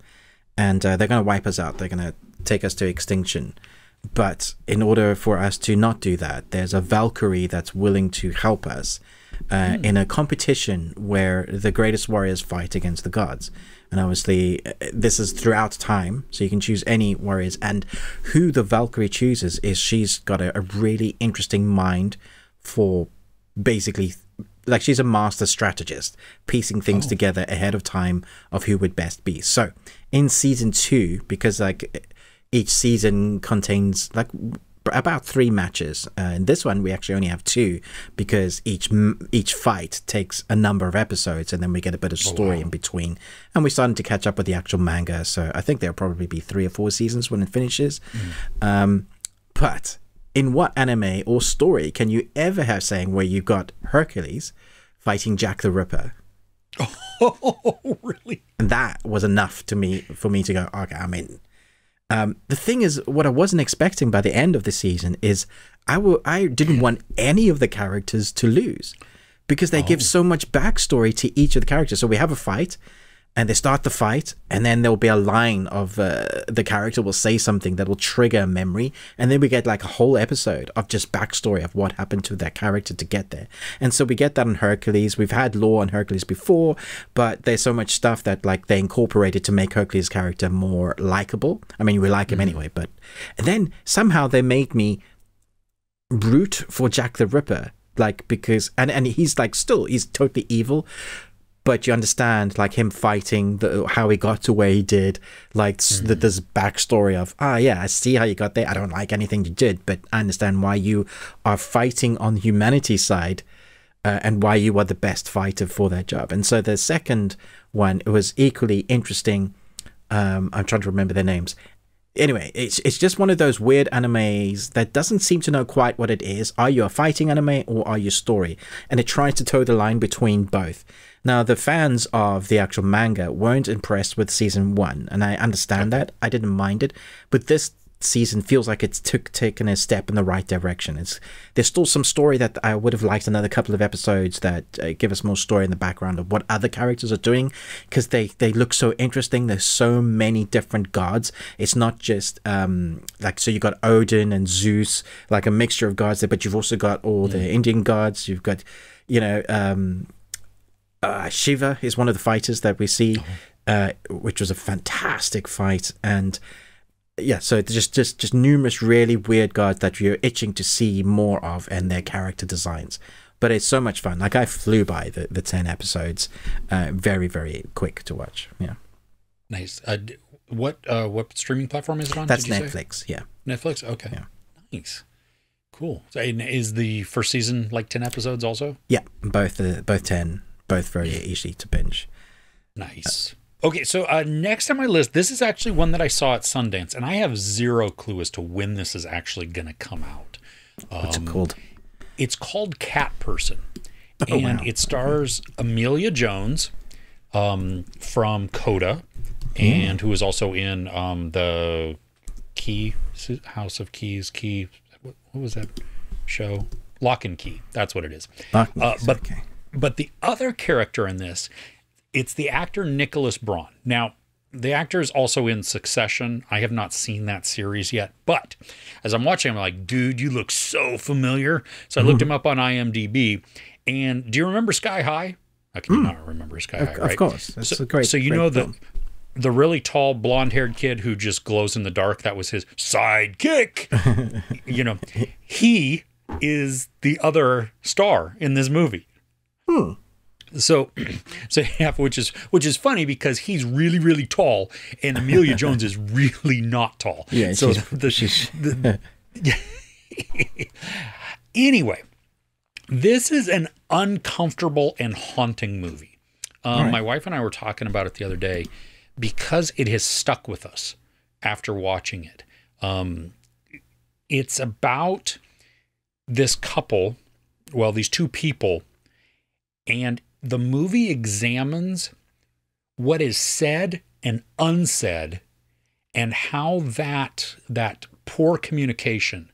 and uh, they're going to wipe us out. They're going to take us to extinction. But in order for us to not do that, there's a Valkyrie that's willing to help us uh, in a competition where the greatest warriors fight against the gods. And obviously, uh, this is throughout time, so you can choose any warriors. And who the Valkyrie chooses is she's got a, a really interesting mind for basically like she's a master strategist piecing things together ahead of time of who would best be so in season two because like each season contains like about three matches uh, in this one we actually only have two because each each fight takes a number of episodes and then we get a bit of story in between and we're starting to catch up with the actual manga so i think there'll probably be three or four seasons when it finishes um, but in what anime or story can you ever have saying where you've got Hercules fighting Jack the Ripper? Oh, really? And that was enough to me for me to go, okay, I'm in. Um, the thing is, what I wasn't expecting by the end of the season is I will I didn't want any of the characters to lose because they give so much backstory to each of the characters. So we have a fight, and they start the fight, and then there will be a line of uh, the character will say something that will trigger a memory, and then we get like a whole episode of just backstory of what happened to that character to get there. And so we get that on Hercules. We've had lore on Hercules before, but there's so much stuff that like they incorporated to make Hercules' character more likable. I mean, we like him anyway, but and then somehow they made me root for Jack the Ripper, like because and and he's like still he's totally evil, but you understand like him fighting the how he got to where he did like mm-hmm. the, this backstory of ah yeah i see how you got there i don't like anything you did but i understand why you are fighting on humanity's side uh, and why you are the best fighter for that job and so the second one was equally interesting um, i'm trying to remember their names anyway, it's it's just one of those weird animes that doesn't seem to know quite what it is. Are you a fighting anime or are you story? And it tries to toe the line between both. Now, the fans of the actual manga weren't impressed with season one, and I understand that. I didn't mind it, but this season feels like it's took taken a step in the right direction. It's there's still some story that I would have liked another couple of episodes that uh, give us more story in the background of what other characters are doing because they they look so interesting. There's so many different gods. It's not just um like so you got Odin and Zeus, like a mixture of gods there, but you've also got all mm. the Indian gods. You've got you know um uh, Shiva is one of the fighters that we see, oh. uh, which was a fantastic fight and yeah, so just just just numerous really weird guards that you're itching to see more of and their character designs. But it's so much fun. Like I flew by the, the ten episodes, uh, very very quick to watch. Yeah, nice. Uh, what uh, what streaming platform is it on? That's Netflix. Say? Yeah, Netflix. Okay, yeah. nice, cool. So, is the first season like ten episodes also? Yeah, both uh, both ten, both very easy to binge. Nice. Okay, so uh, next on my list, this is actually one that I saw at Sundance, and I have zero clue as to when this is actually going to come out. Um, What's it um, called? It's called Cat Person, oh, and wow. it stars Emilia Jones um, from Coda, and mm. who is also in um, the Key House of Keys. Key, what, what, was that show? Locke and Key. That's what it is. uh, but okay. but the other character in this it's the actor Nicholas Braun. Now, the actor is also in Succession. I have not seen that series yet, but as I'm watching, I'm like, dude, you look so familiar. So I looked him up on IMDb. And do you remember Sky High? I can mm. remember Sky High, right? Of course. That's so, a great So you great know film. the the really tall blonde haired kid who just glows in the dark, that was his sidekick. you know, he is the other star in this movie. Hmm. So, so yeah, which is which is funny because he's really really tall and Emilia Jones is really not tall. Yeah. So the, she's, the, anyway, this is an uncomfortable and haunting movie. Um, right. My wife and I were talking about it the other day because it has stuck with us after watching it. Um, it's about this couple, well, these two people, and the movie examines what is said and unsaid and how that that poor communication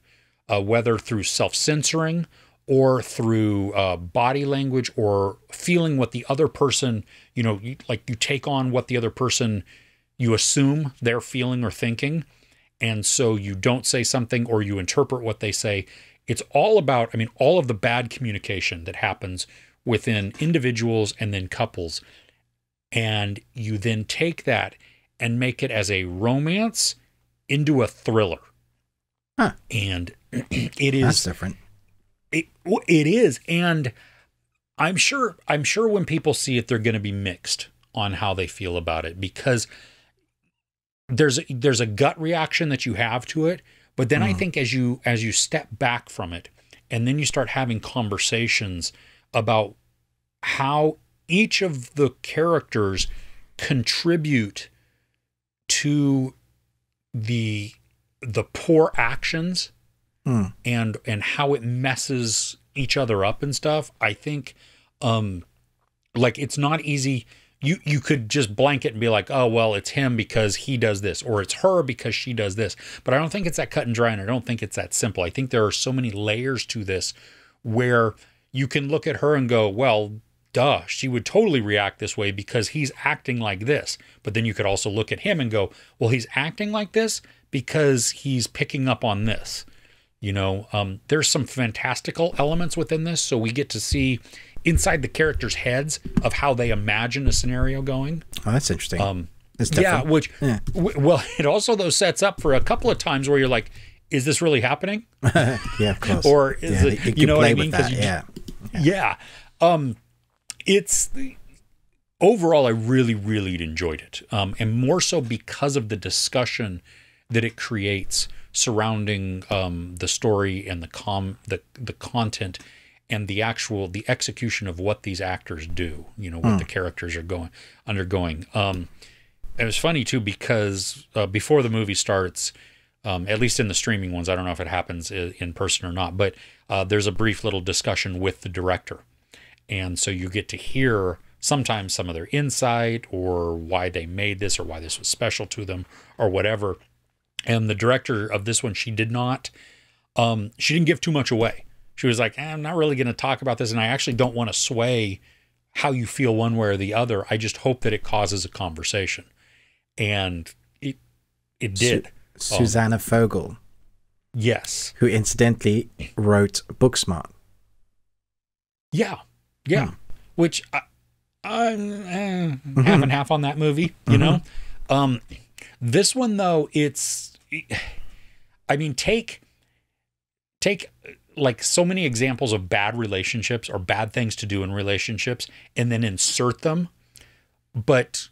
uh, whether through self-censoring or through uh, body language or feeling what the other person you know you, like you take on what the other person you assume they're feeling or thinking. And so you don't say something or you interpret what they say. It's all about i mean all of the bad communication that happens within individuals and then couples. And you then take that and make it as a romance into a thriller. Huh. And it is That's different. It it is and I'm sure I'm sure when people see it they're going to be mixed on how they feel about it because there's a, there's a gut reaction that you have to it, but then mm. I think as you as you step back from it and then you start having conversations about how each of the characters contribute to the the poor actions mm. and and how it messes each other up and stuff. I think um like it's not easy. You you could just blanket and be like oh well it's him because he does this or it's her because she does this. But i don't think it's that cut and dry and i don't think it's that simple. I think there are so many layers to this where you can look at her and go, well, duh, she would totally react this way because he's acting like this. But then you could also look at him and go, well, he's acting like this because he's picking up on this. You know, um, there's some fantastical elements within this. So we get to see inside the characters' heads of how they imagine a scenario going. Oh, that's interesting. Um, yeah, which, yeah. Well, it also, though, sets up for a couple of times where you're like, is this really happening? yeah, of course. or is yeah, it, you know what I mean? Because yeah. Yeah. Um, it's overall, I really, really enjoyed it, um, and more so because of the discussion that it creates surrounding um, the story and the com the the content and the actual the execution of what these actors do. You know what the characters are going undergoing. Um, it was funny too because uh, before the movie starts, um, at least in the streaming ones, I don't know if it happens in person or not, but uh, there's a brief little discussion with the director, and so you get to hear sometimes some of their insight or why they made this or why this was special to them or whatever. And the director of this one, she did not, um, she didn't give too much away. She was like, "Eh, I'm not really going to talk about this, and I actually don't want to sway how you feel one way or the other. I just hope that it causes a conversation, and it it did. Susanna Fogel, Yes. who incidentally wrote Booksmart. Yeah. Yeah. Which I, I'm eh, half and half on that movie, you know? Um, this one, though, it's, I mean, take, take like so many examples of bad relationships or bad things to do in relationships and then insert them, but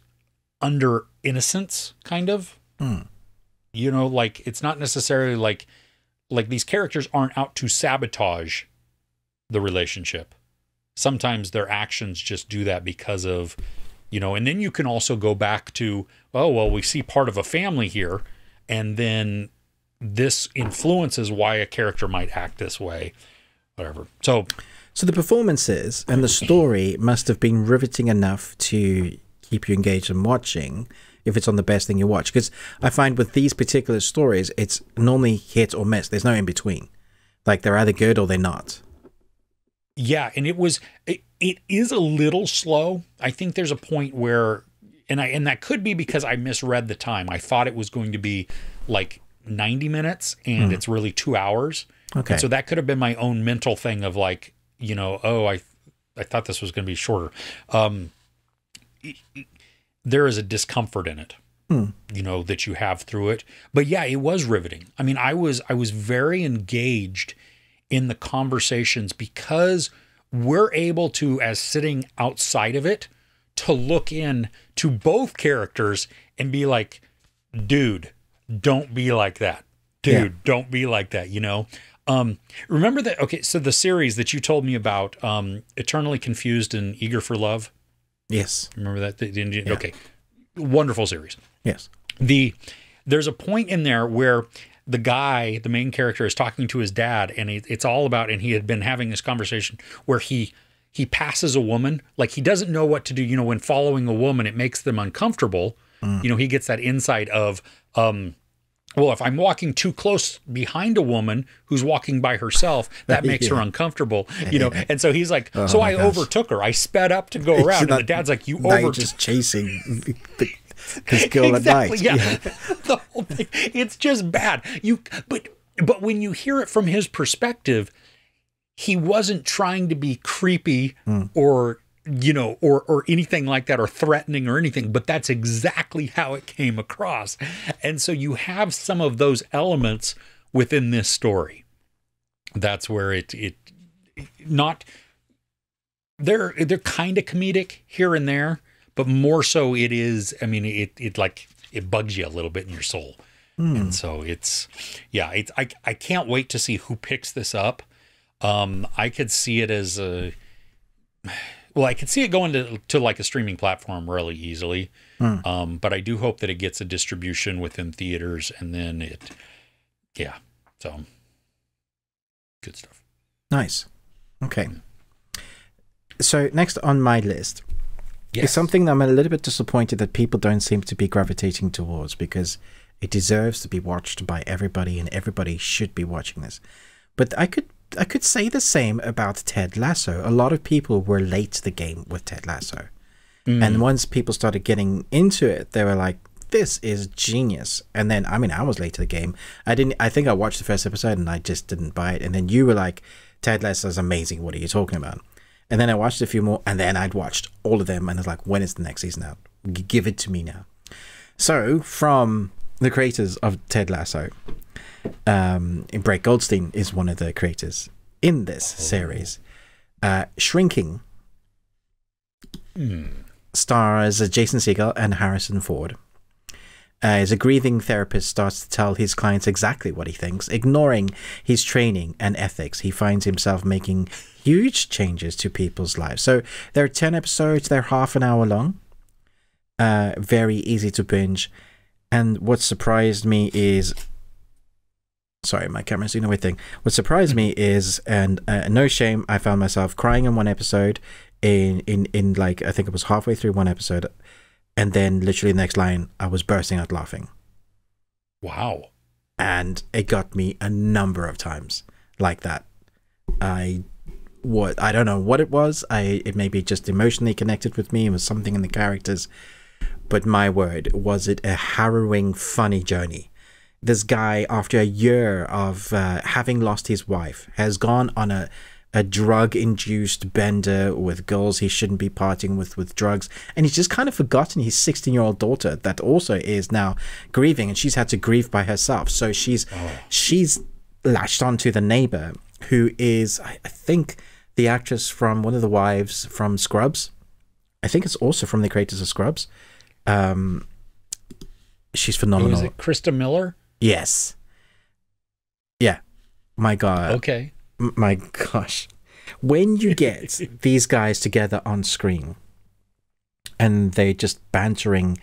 under innocence, kind of. You know, like it's not necessarily like, like these characters aren't out to sabotage the relationship. Sometimes their actions just do that because of you know and then you can also go back to oh well we see part of a family here and then this influences why a character might act this way whatever. So So the performances and the story must have been riveting enough to keep you engaged and watching if it's on the best thing you watch. Because I find with these particular stories, it's normally hit or miss. There's no in between. Like they're either good or they're not. yeah and it was it, it is a little slow i think there's a point where and i and that could be because i misread the time i thought it was going to be like 90 minutes and it's really two hours Okay. And so that could have been my own mental thing of like, you know, oh, I I thought this was going to be shorter. Um there is a discomfort in it. You know, that you have through it. But yeah, it was riveting. I mean, I was I was very engaged in the conversations because we're able to as sitting outside of it to look in to both characters and be like, dude, don't be like that. Dude, Yeah. don't be like that, you know? Um, remember that okay, so the series that you told me about, um, Eternally Confused and Eager for Love. Yes. Remember that? The- the- Okay. Wonderful series Yes. the there's a point in there where the guy the main character is talking to his dad and it, it's all about and he had been having this conversation where he he passes a woman like he doesn't know what to do you know when following a woman it makes them uncomfortable you know he gets that insight of um well if i'm walking too close behind a woman who's walking by herself that makes her uncomfortable you know and so he's like oh so i overtook her i sped up to go around and the dad's like you overtook just chasing the, this girl at night. Yeah. the whole thing. It's just bad. You but but when you hear it from his perspective, he wasn't trying to be creepy hmm. or you know or or anything like that or threatening or anything but that's exactly how it came across and so you have some of those elements within this story that's where it it not they're they're kind of comedic here and there, but more so it is. I mean, it it like it bugs you a little bit in your soul, and so it's yeah. It's I I can't wait to see who picks this up. Um, I could see it as a well, I could see it going to to like a streaming platform really easily. Um, but I do hope that it gets a distribution within theaters, and then it, yeah. So good stuff. Nice. Okay. So next on my list Yes. is something that I'm a little bit disappointed that people don't seem to be gravitating towards because it deserves to be watched by everybody and everybody should be watching this. But I could I could say the same about Ted Lasso. A lot of people were late to the game with Ted Lasso. And mm. once people started getting into it, they were like, this is genius. And then, I mean, I was late to the game. I didn't, I think I watched the first episode and I just didn't buy it. And then you were like, Ted Lasso is amazing. What are you talking about? And then I watched a few more and then I'd watched all of them and I was like, when is the next season out? Give it to me now. So, from the creators of Ted Lasso, um, Brett Goldstein is one of the creators in this series. Uh, Shrinking stars Jason Segel and Harrison Ford. Uh, as a grieving therapist starts to tell his clients exactly what he thinks, ignoring his training and ethics, he finds himself making huge changes to people's lives. So there are 10 episodes, they're half an hour long, uh, very easy to binge. And what surprised me is sorry, my camera's doing a weird thing. What surprised me is, and uh, no shame, I found myself crying in one episode. In, in in like I think it was halfway through one episode, and then literally the next line I was bursting out laughing. Wow! And it got me a number of times like that. I what I don't know what it was. I it maybe just emotionally connected with me. It was something in the characters, but my word, was it a harrowing, funny journey this guy, after a year of uh, having lost his wife, has gone on a a drug induced bender with girls he shouldn't be partying with with drugs and he's just kind of forgotten his 16 year old daughter that also is now grieving and she's had to grieve by herself. So she's oh. she's latched onto the neighbor who is I, think the actress from one of the wives from scrubs. I think it's also from the creators of scrubs. Um she's phenomenal. Who is it? Christa Miller Yes. Yeah. My God. Okay. My gosh. When you get these guys together on screen and they're just bantering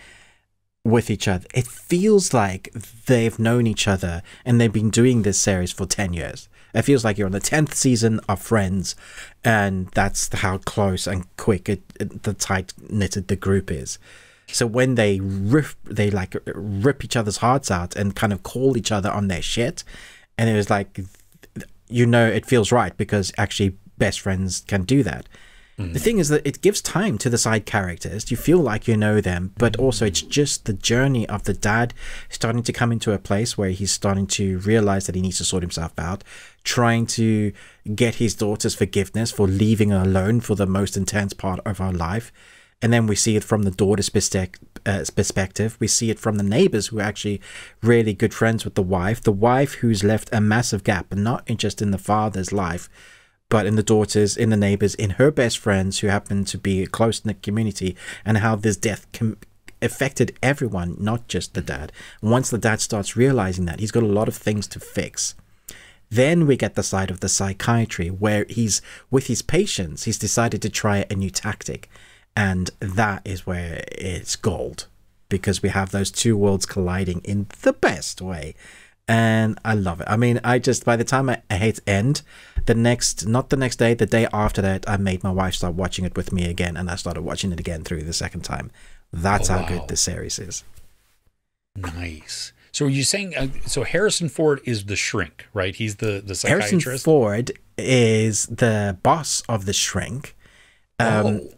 with each other, it feels like they've known each other and they've been doing this series for 10 years. It feels like you're on the 10th season of Friends, and that's how close and quick it, it, the tight knitted the group is. So when they rip, they like rip each other's hearts out and kind of call each other on their shit, and it was like, you know, it feels right because actually best friends can do that. Mm. The thing is that it gives time to the side characters. You feel like you know them, but also it's just the journey of the dad starting to come into a place where he's starting to realize that he needs to sort himself out, trying to get his daughter's forgiveness for leaving her alone for the most intense part of her life and then we see it from the daughter's uh, perspective. We see it from the neighbors who are actually really good friends with the wife. The wife who's left a massive gap, not just in the father's life, but in the daughter's, in the neighbors, in her best friends who happen to be a close the community, and how this death affected everyone, not just the dad. Once the dad starts realizing that, he's got a lot of things to fix. Then we get the side of the psychiatry where he's with his patients, he's decided to try a new tactic and that is where it's gold because we have those two worlds colliding in the best way. And I love it. I mean, I just, by the time I, I hit end, the next, not the next day, the day after that, I made my wife start watching it with me again. And I started watching it again through the second time. That's oh, wow. how good this series is. Nice. So are you saying uh, so Harrison Ford is the shrink, right? He's the the psychiatrist. Harrison Ford is the boss of the shrink. Um, oh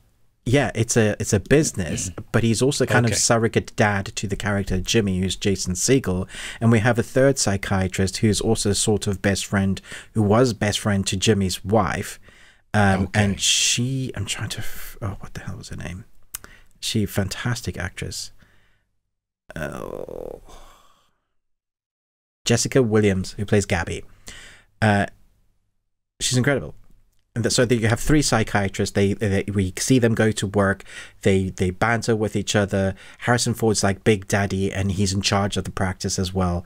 yeah, it's a it's a business, but he's also kind okay. of surrogate dad to the character Jimmy, who's Jason Segel, and we have a third psychiatrist who's also sort of best friend, who was best friend to Jimmy's wife, um, okay. and she I'm trying to oh what the hell was her name? She fantastic actress. Oh. Jessica Williams, who plays Gabby. Uh, she's incredible so that you have three psychiatrists. They, they, we see them go to work. They they banter with each other. Harrison Ford's like Big Daddy, and he's in charge of the practice as well.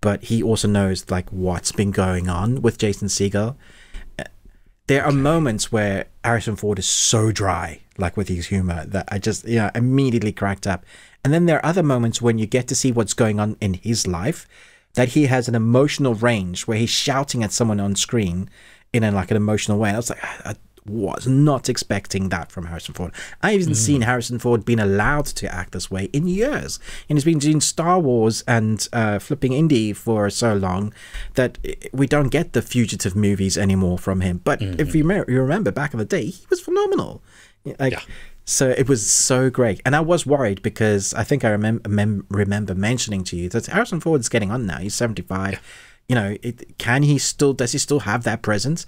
But he also knows like what's been going on with Jason Segel. Uh, there are moments where Harrison Ford is so dry, like with his humor, that I just you know immediately cracked up. And then there are other moments when you get to see what's going on in his life, that he has an emotional range where he's shouting at someone on screen in a, like an emotional way. And I was like, I was not expecting that from Harrison Ford. I haven't mm. seen Harrison Ford being allowed to act this way in years, and he's been doing Star Wars and uh, flipping Indy for so long that we don't get the fugitive movies anymore from him. But mm-hmm. if you, you remember back in the day, he was phenomenal. Like. Yeah. So it was so great, and I was worried because I think I remember mem- remember mentioning to you that Harrison Ford's getting on now. He's seventy five. Yeah you know, it, can he still, does he still have that presence?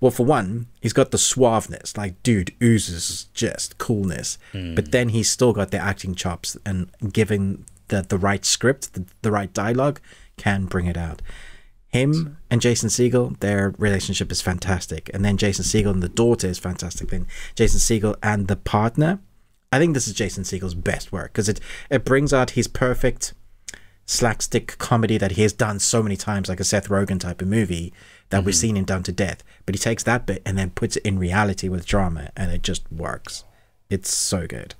Well, for one, he's got the suaveness, like, dude oozes just coolness. Mm. But then he's still got the acting chops, and giving the, the right script, the, the right dialogue, can bring it out. Him and Jason Segel, their relationship is fantastic. And then Jason Segel and the daughter is fantastic. Then Jason Segel and the partner, I think this is Jason Segel's best work because it it brings out his perfect slapstick comedy that he has done so many times, like a Seth Rogen type of movie that we've seen in Done to Death. But he takes that bit and then puts it in reality with drama, and it just works. It's so good.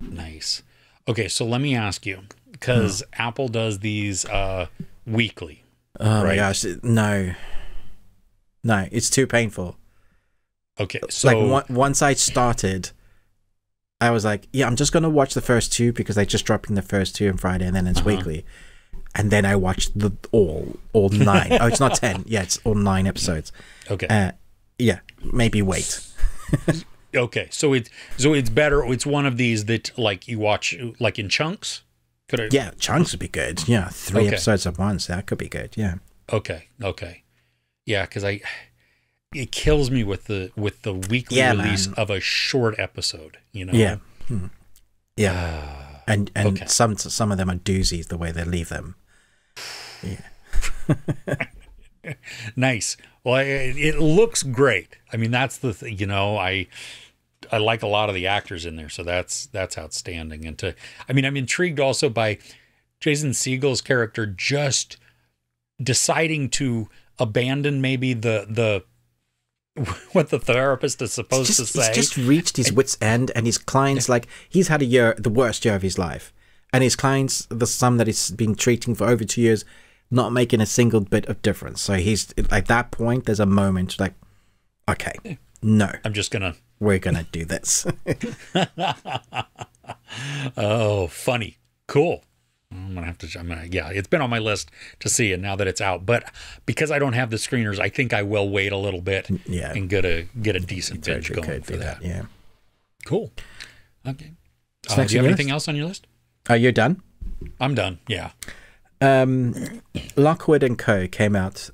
Nice. Okay, so let me ask you because Apple does these uh, weekly. Oh my Right. gosh, it- no, no, it's too painful. Okay, so like on- once I started, I was like, yeah, I'm just gonna watch the first two because they're just dropping the first two on Friday and then it's Uh-huh. weekly. And then I watched the all all nine. oh, it's not ten. Yeah, it's all nine episodes. okay, Uh, yeah, maybe wait. okay, so it's so it's better. It's one of these that like you watch like in chunks. Could I? Yeah, chunks would be good. Yeah, three Okay. episodes at once. That could be good. Yeah. Okay. Okay. Yeah, because I it kills me with the with the weekly Yeah, release man. of a short episode. You know. Yeah. Hmm. Yeah. Ah, And and okay. some some of them are doozies the way they leave them. Yeah. nice. Well, it, it looks great. I mean, that's the th- you know I I like a lot of the actors in there, so that's that's outstanding. And to I mean, I'm intrigued also by Jason Segel's character just deciding to abandon maybe the the what the therapist is supposed He's to say. he's just reached his wits end, and his clients like he's had a year, the worst year of his life, and his clients, the some that he's been treating for over two years, not making a single bit of difference. So he's at that point. There's a moment like, okay, no, I'm just gonna we're gonna do this. Oh, funny. Cool. I'm gonna have to. I'm gonna. Yeah, it's been on my list to see, and now that it's out, but because I don't have the screeners, I think I will wait a little bit. yeah. and get a get a decent binge going for do that. Yeah. Cool. Okay. Uh, do you have anything list? else on your list? Are you done? I'm done. Yeah. Um, Lockwood and Co. came out.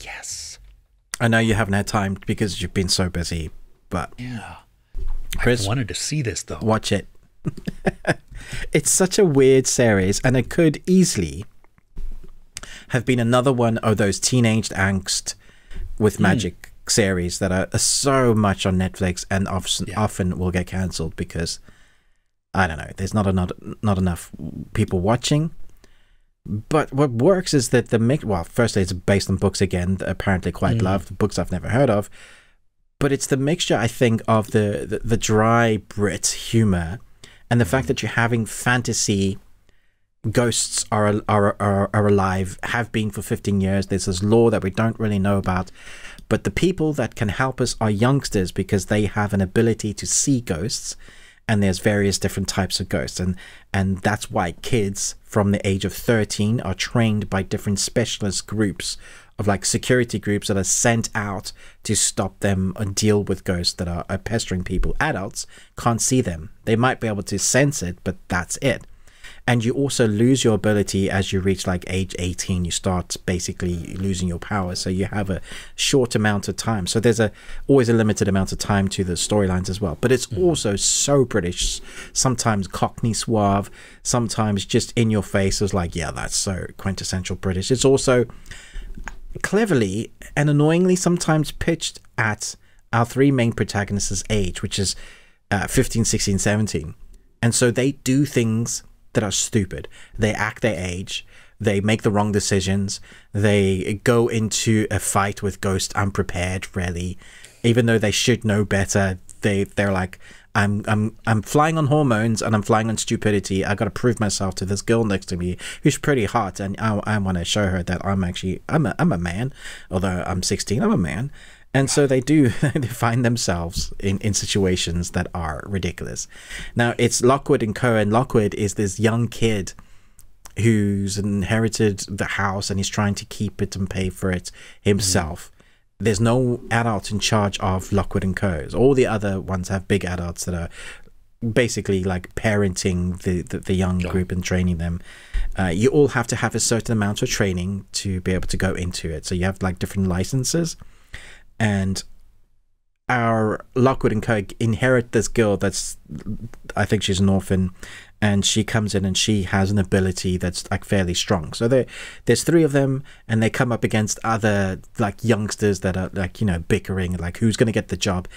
Yes. I know you haven't had time because you've been so busy, but Yeah. Chris, I wanted to see this though. watch it. it's such a weird series, and it could easily have been another one of those teenage angst with magic series that are, are so much on Netflix and often Yeah. often will get cancelled because I don't know. There's not enough not enough people watching. But what works is that the mix. Well, firstly, it's based on books again, apparently quite Mm. loved books I've never heard of. But it's the mixture, I think, of the the, the dry Brit humor and the fact that you're having fantasy ghosts are, are are are alive have been for 15 years. There's this law that we don't really know about. But the people that can help us are youngsters because they have an ability to see ghosts and there's various different types of ghosts. And and that's why kids from the age of 13 are trained by different specialist groups of like security groups that are sent out to stop them and deal with ghosts that are, are pestering people. Adults can't see them. They might be able to sense it but that's it. And you also lose your ability as you reach like age 18 you start basically losing your power. So you have a short amount of time. So there's a always a limited amount of time to the storylines as well. But it's mm-hmm. also so british. Sometimes cockney suave. Sometimes just in your face it's like yeah that's so quintessential british. It's also cleverly and annoyingly sometimes pitched at our three main protagonists' age, which is uh, 15, 16, 17. And so they do things that are stupid. They act their age. They make the wrong decisions. They go into a fight with Ghost unprepared, really. Even though they should know better, they they're like, I'm I'm I'm flying on hormones and I'm flying on stupidity. I got to prove myself to this girl next to me who's pretty hot, and I, I want to show her that I'm actually I'm a I'm a man. Although I'm 16, I'm a man. And so they do they find themselves in, in situations that are ridiculous. Now it's Lockwood and Co. And Lockwood is this young kid who's inherited the house and he's trying to keep it and pay for it himself. There's no adult in charge of Lockwood and Co. All the other ones have big adults that are basically like parenting the, the, the young Yeah. group and training them. Uh, you all have to have a certain amount of training to be able to go into it. So you have like different licenses. And our Lockwood and Co. inherit this girl that's, I think she's an orphan, and she comes in and she has an ability that's like fairly strong. So there, there's three of them, and they come up against other like youngsters that are like you know bickering, like who's going to get the job.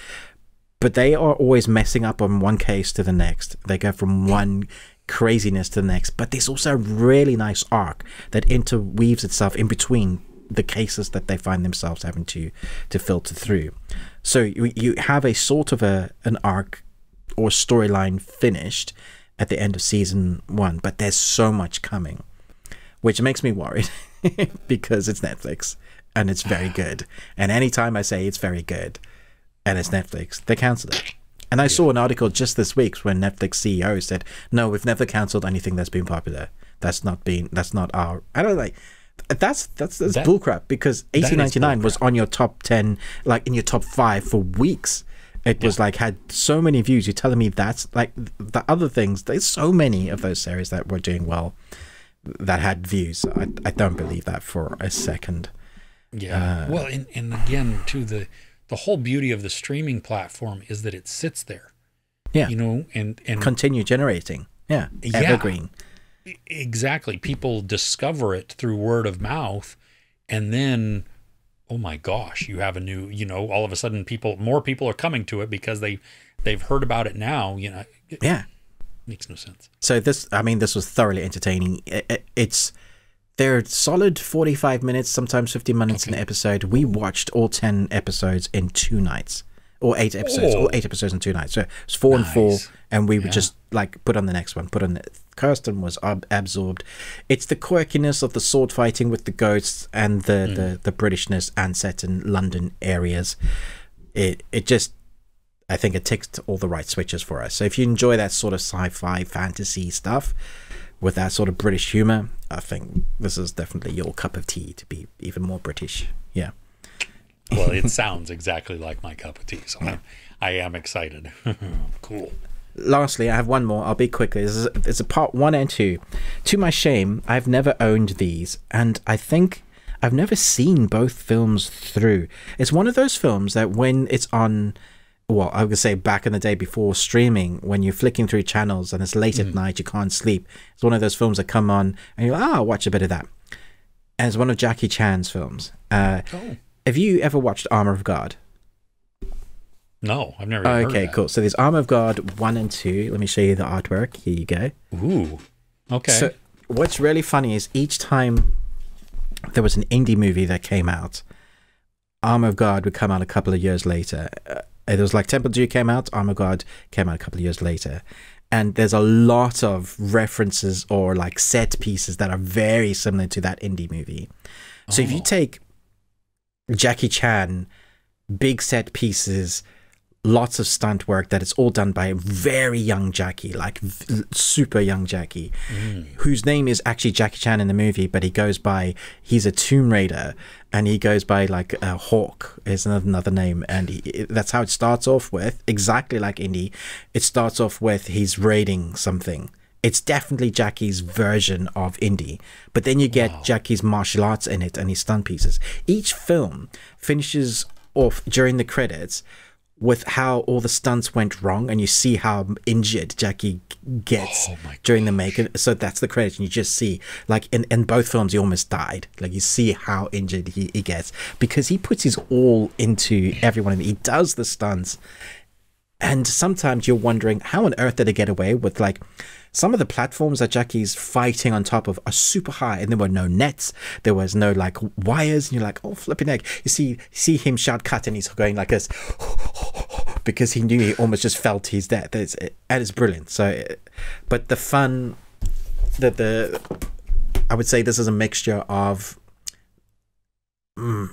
but they are always messing up on one case to the next. They go from one craziness to the next, but there's also a really nice arc that interweaves itself in between the cases that they find themselves having to to filter through. So you, you have a sort of a an arc or storyline finished at the end of season one, but there's so much coming, which makes me worried because it's Netflix and it's very good. And anytime I say it's very good and it's Netflix, they cancel it. And I saw an article just this week when Netflix CEO said, "No, we've never cancelled anything that's been popular. That's not been. That's not our." I don't like. That's that's that's That- bullcrap because that is eighteen ninety nine was on your top ten, like in your top five for weeks. It was like had so many views. You're telling me that's like the other things. There's so many of those series that were doing well that had views. I I don't believe that for a second. Yeah. Uh, well, and, and again, too, the the whole beauty of the streaming platform is that it sits there. Yeah. You know, and and Continue generating. Yeah, Yeah. evergreen. exactly, people discover it through word of mouth, and then, oh my gosh, you have a new. You know, all of a sudden, people, more people are coming to it because they they've heard about it now. You know, it Yeah. makes no sense. So this, I mean, this was thoroughly entertaining. I- I- It's they're solid forty-five minutes, sometimes fifty minutes in an episode. We watched all ten episodes in two nights, or eight episodes, Oh. or eight episodes in two nights. So it's four and four, and we would just like put on the next one. Put on. The, Kirsten was ab- absorbed. It's the quirkiness of the sword fighting with the ghosts and the Mm. the, the Britishness and set in London areas. It it just I think it ticked all the right switches for us. So if you enjoy that sort of sci-fi fantasy stuff with that sort of British humor, I think this is definitely your cup of tea to be even more British. Yeah. Well, it sounds exactly like my cup of tea, so I'm, I am excited. cool. Lastly, I have one more. I'll be quick. This is, it's a part one and two. To my shame, I've never owned these, and I think I've never seen both films through. It's one of those films that when it's on, well, I would say back in the day before streaming, when you're flicking through channels and it's late at night, you can't sleep. It's one of those films that come on and you're like, ah, I'll watch a bit of that. And it's one of Jackie Chan's films. Uh, Oh have you ever watched Armor of God? no, I've never. Okay, cool. So there's Armor of God 1 and 2. Let me show you the artwork. Here you go. Ooh. Okay. So what's really funny is each time there was an Indy movie that came out, Armor of God would come out a couple of years later. Uh, it was like Temple Dew came out, Armor of God came out a couple of years later. And there's a lot of references or like set pieces that are very similar to that Indy movie. So if you Oh. take Jackie Chan, big set pieces, lots of stunt work that it's all done by very young Jackie, like v- super young Jackie, mm. whose name is actually Jackie Chan in the movie, but he goes by he's a Tomb Raider and he goes by like a Hawk is another, another name, and he, that's how it starts off with exactly like Indy. It starts off with he's raiding something. It's definitely Jackie's version of Indy. but then you get Jackie's martial arts in it and his stunt pieces. Each film finishes off during the credits with how all the stunts went wrong and you see how injured Jackie gets Oh during the making. So that's the credit. And you just see, like in, in both films, he almost died. Like you see how injured he, he gets because he puts his all into everyone. and He does the stunts. And sometimes you're wondering how on earth did they get away with like some of the platforms that Jackie's fighting on top of are super high and there were no nets. There was no like wires. And you're like, oh, flipping egg. You see, see him shout cut and he's going like this because he knew he almost just felt his death. It's, and it's brilliant. So, but the fun, that the, I would say this is a mixture of mm,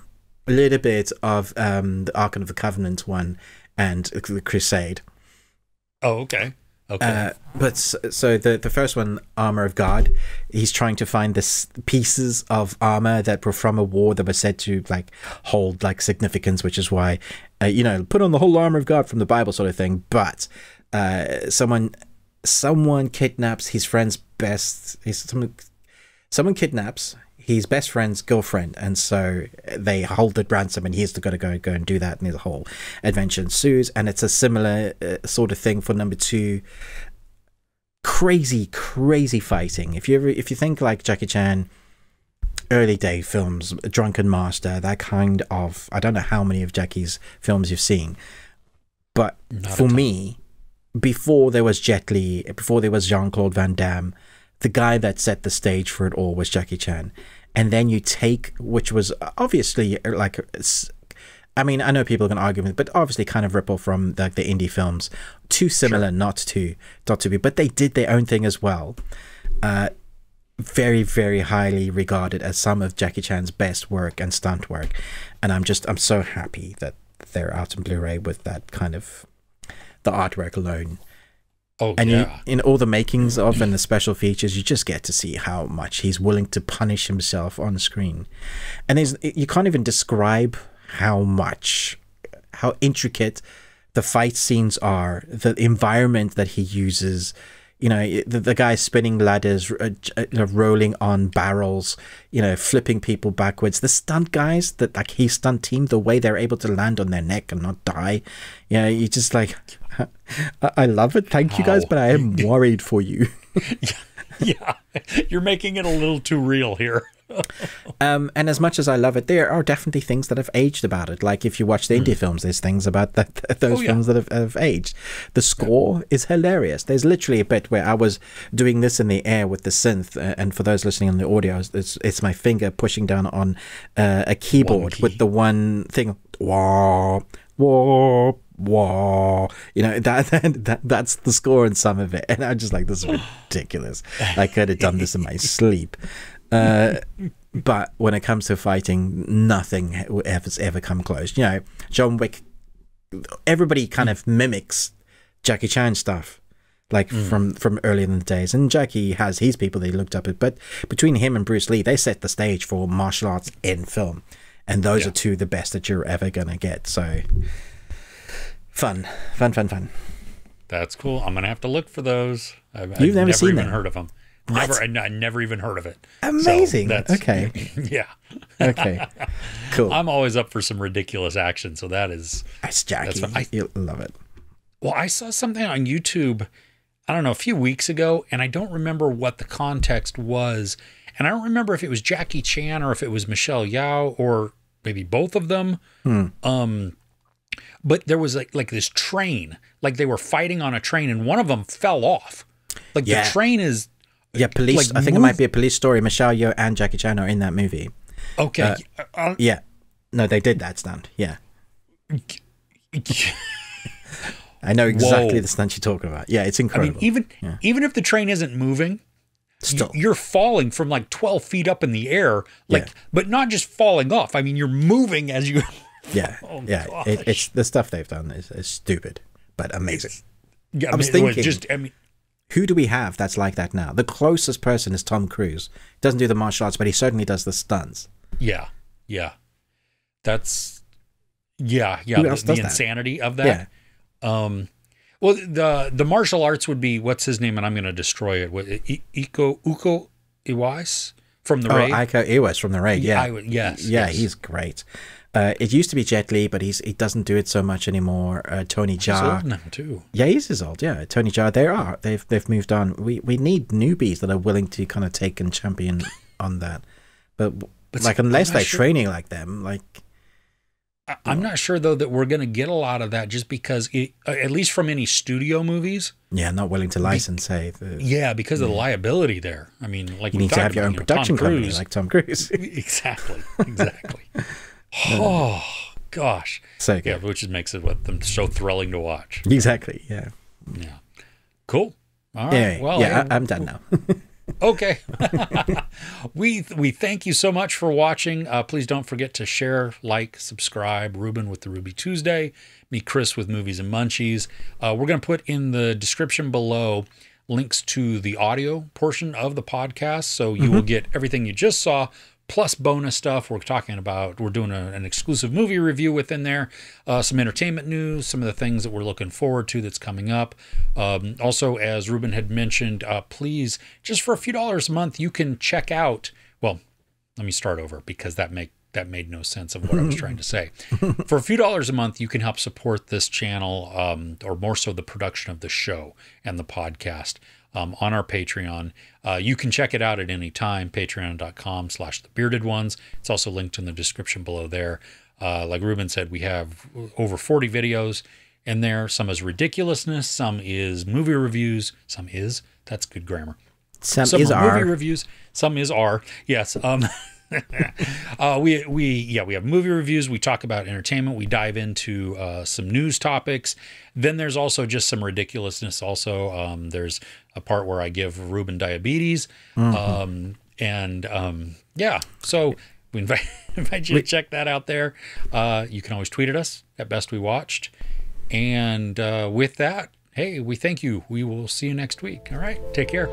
a little bit of um, the Ark of the Covenant one and the Crusade. oh, okay. Okay. Uh, but so the the first one, Armor of God, he's trying to find this pieces of armor that were from a war that were said to like hold like significance, which is why, uh, you know, put on the whole armor of God from the Bible sort of thing. But uh, someone someone kidnaps his friend's best. His, someone someone kidnaps his best friend's girlfriend, and so they hold it ransom, and he's got to go go and do that, and his whole adventure ensues. And it's a similar uh, sort of thing for number two. Crazy, crazy fighting. If you ever, if you think like Jackie Chan, early day films, Drunken Master, that kind of. I don't know how many of Jackie's films you've seen, But for me, before there was Jet Li, before there was Jean Claude Van Damme, the guy that set the stage for it all was Jackie Chan. And then you take, which was obviously uh, like, I mean, I know people can argue with, but obviously kind of ripple from the, the Indy films. Too similar, sure. not to not to be, but they did their own thing as well. Uh, very, very highly regarded as some of Jackie Chan's best work and stunt work. And I'm just, I'm so happy that they're out in Blu-ray with that kind of the artwork alone. Oh, and yeah. you, in all the makings of and the special features, you just get to see how much he's willing to punish himself on screen. And there's, you can't even describe how much, how intricate the fight scenes are, the environment that he uses, you know the, the guy spinning ladders uh, uh, rolling on barrels you know flipping people backwards the stunt guys that like his stunt team the way they're able to land on their neck and not die you know you just like i love it thank you guys but i am worried for you yeah you're making it a little too real here um, and as much as I love it, there are definitely things that have aged about it. Like if you watch the Indy mm. films, there's things about that, those oh, yeah. films that have, have, aged. The score yeah. is hilarious. There's literally a bit where I was doing this in the air with the synth, uh, and for those listening on the audio, it's, it's my finger pushing down on uh, a keyboard key. with the one thing. Wah, wah, whoa you know that, that, that that's the score in some of it and i'm just like this is ridiculous i could have done this in my sleep uh, but when it comes to fighting, nothing has ever come close. You know, John Wick, everybody kind of mimics Jackie Chan stuff, like mm. from from earlier in the days. And Jackie has his people they looked up at, but between him and Bruce Lee, they set the stage for martial arts in film, and those yeah. are two of the best that you're ever gonna get. So fun, fun, fun, fun. That's cool. I'm gonna have to look for those. I've, You've I've never, seen even them. heard of them. Never, I, I, never even heard of it. Amazing. So okay. Yeah. okay. Cool. I'm always up for some ridiculous action, so that is. That's Jackie. That's I you love it. Well, I saw something on YouTube. I don't know a few weeks ago, and I don't remember what the context was, and I don't remember if it was Jackie Chan or if it was Michelle Yeoh or maybe both of them. Hmm. Um, but there was like like this train, like they were fighting on a train, and one of them fell off. Like yeah. the train is yeah, police. Like, I think it might be a police story. Michelle Yeoh and Jackie Chan are in that movie. Okay. Uh, uh, uh yeah. No, they did that stunt. Yeah. I know exactly Whoa. the stunt you're talking about. Yeah, it's incredible. I mean, even yeah. even if the train isn't moving, Still. you're falling from like 12 feet up in the air, like, yeah. but not just falling off. I mean, you're moving as you. Yeah, oh, yeah. It, it's the stuff they've done is, is stupid, but amazing. Yeah, I, I was mean, thinking, just I mean, who do we have that's like that now? The closest person is Tom Cruise. Doesn't do the martial arts, but he certainly does the stunts. Yeah, yeah, that's yeah, yeah. the, the insanity of that. Yeah. Um, well, the the martial arts would be what's his name, and I'm going to destroy it. What Iko Uko Uwais from the oh, raid. Iko Uwais from the raid. Yeah, I, yes, yeah, yes. he's great. Uh, it used to be Jet Li, but he's he doesn't do it so much anymore. Uh, Tony Jaa now too. Yeah, he's as old. Yeah, Tony Jaa. They are. They've they've moved on. We we need newbies that are willing to kind of take and champion on that. But, but like unless they're sure. training like them, like. I'm not sure though that we're going to get a lot of that just because, it, uh, at least from any studio movies. Yeah, not willing to license, say. The, yeah, because yeah. of the liability there. I mean, like you need to have your own production company, like Tom Cruise. exactly, exactly. oh gosh. So good. Yeah, which makes it what them so thrilling to watch. Exactly. Yeah. Yeah. Cool. All right. Anyway, well, yeah, I, am done now. okay. we we thank you so much for watching. Uh, please don't forget to share, like, subscribe. Ruben with the Ruby Tuesday. Me, Chris with Movies and Munchies. Uh, we're going to put in the description below links to the audio portion of the podcast, so you mm-hmm. will get everything you just saw plus bonus stuff. We're talking about, we're doing a, an exclusive movie review within there, uh, some entertainment news, some of the things that we're looking forward to that's coming up. Um, also, as Ruben had mentioned, uh, please, just for a few dollars a month, you can check out, well, let me start over because that make that made no sense of what I was trying to say. For a few dollars a month, you can help support this channel, um, or more so the production of the show and the podcast um, on our Patreon. Uh, you can check it out at any time, patreon.com slash the bearded ones. It's also linked in the description below there. Uh, like Ruben said, we have over 40 videos in there. Some is ridiculousness, some is movie reviews, some is that's good grammar. Some, Some is are movie reviews, some is R. Yes. Um uh, we we yeah we have movie reviews. We talk about entertainment. We dive into uh, some news topics. Then there's also just some ridiculousness. Also, um, there's a part where I give Ruben diabetes, um, and um, yeah. So we invite, invite you to check that out there. Uh, you can always tweet at us at best we watched. And uh, with that, hey, we thank you. We will see you next week. All right, take care.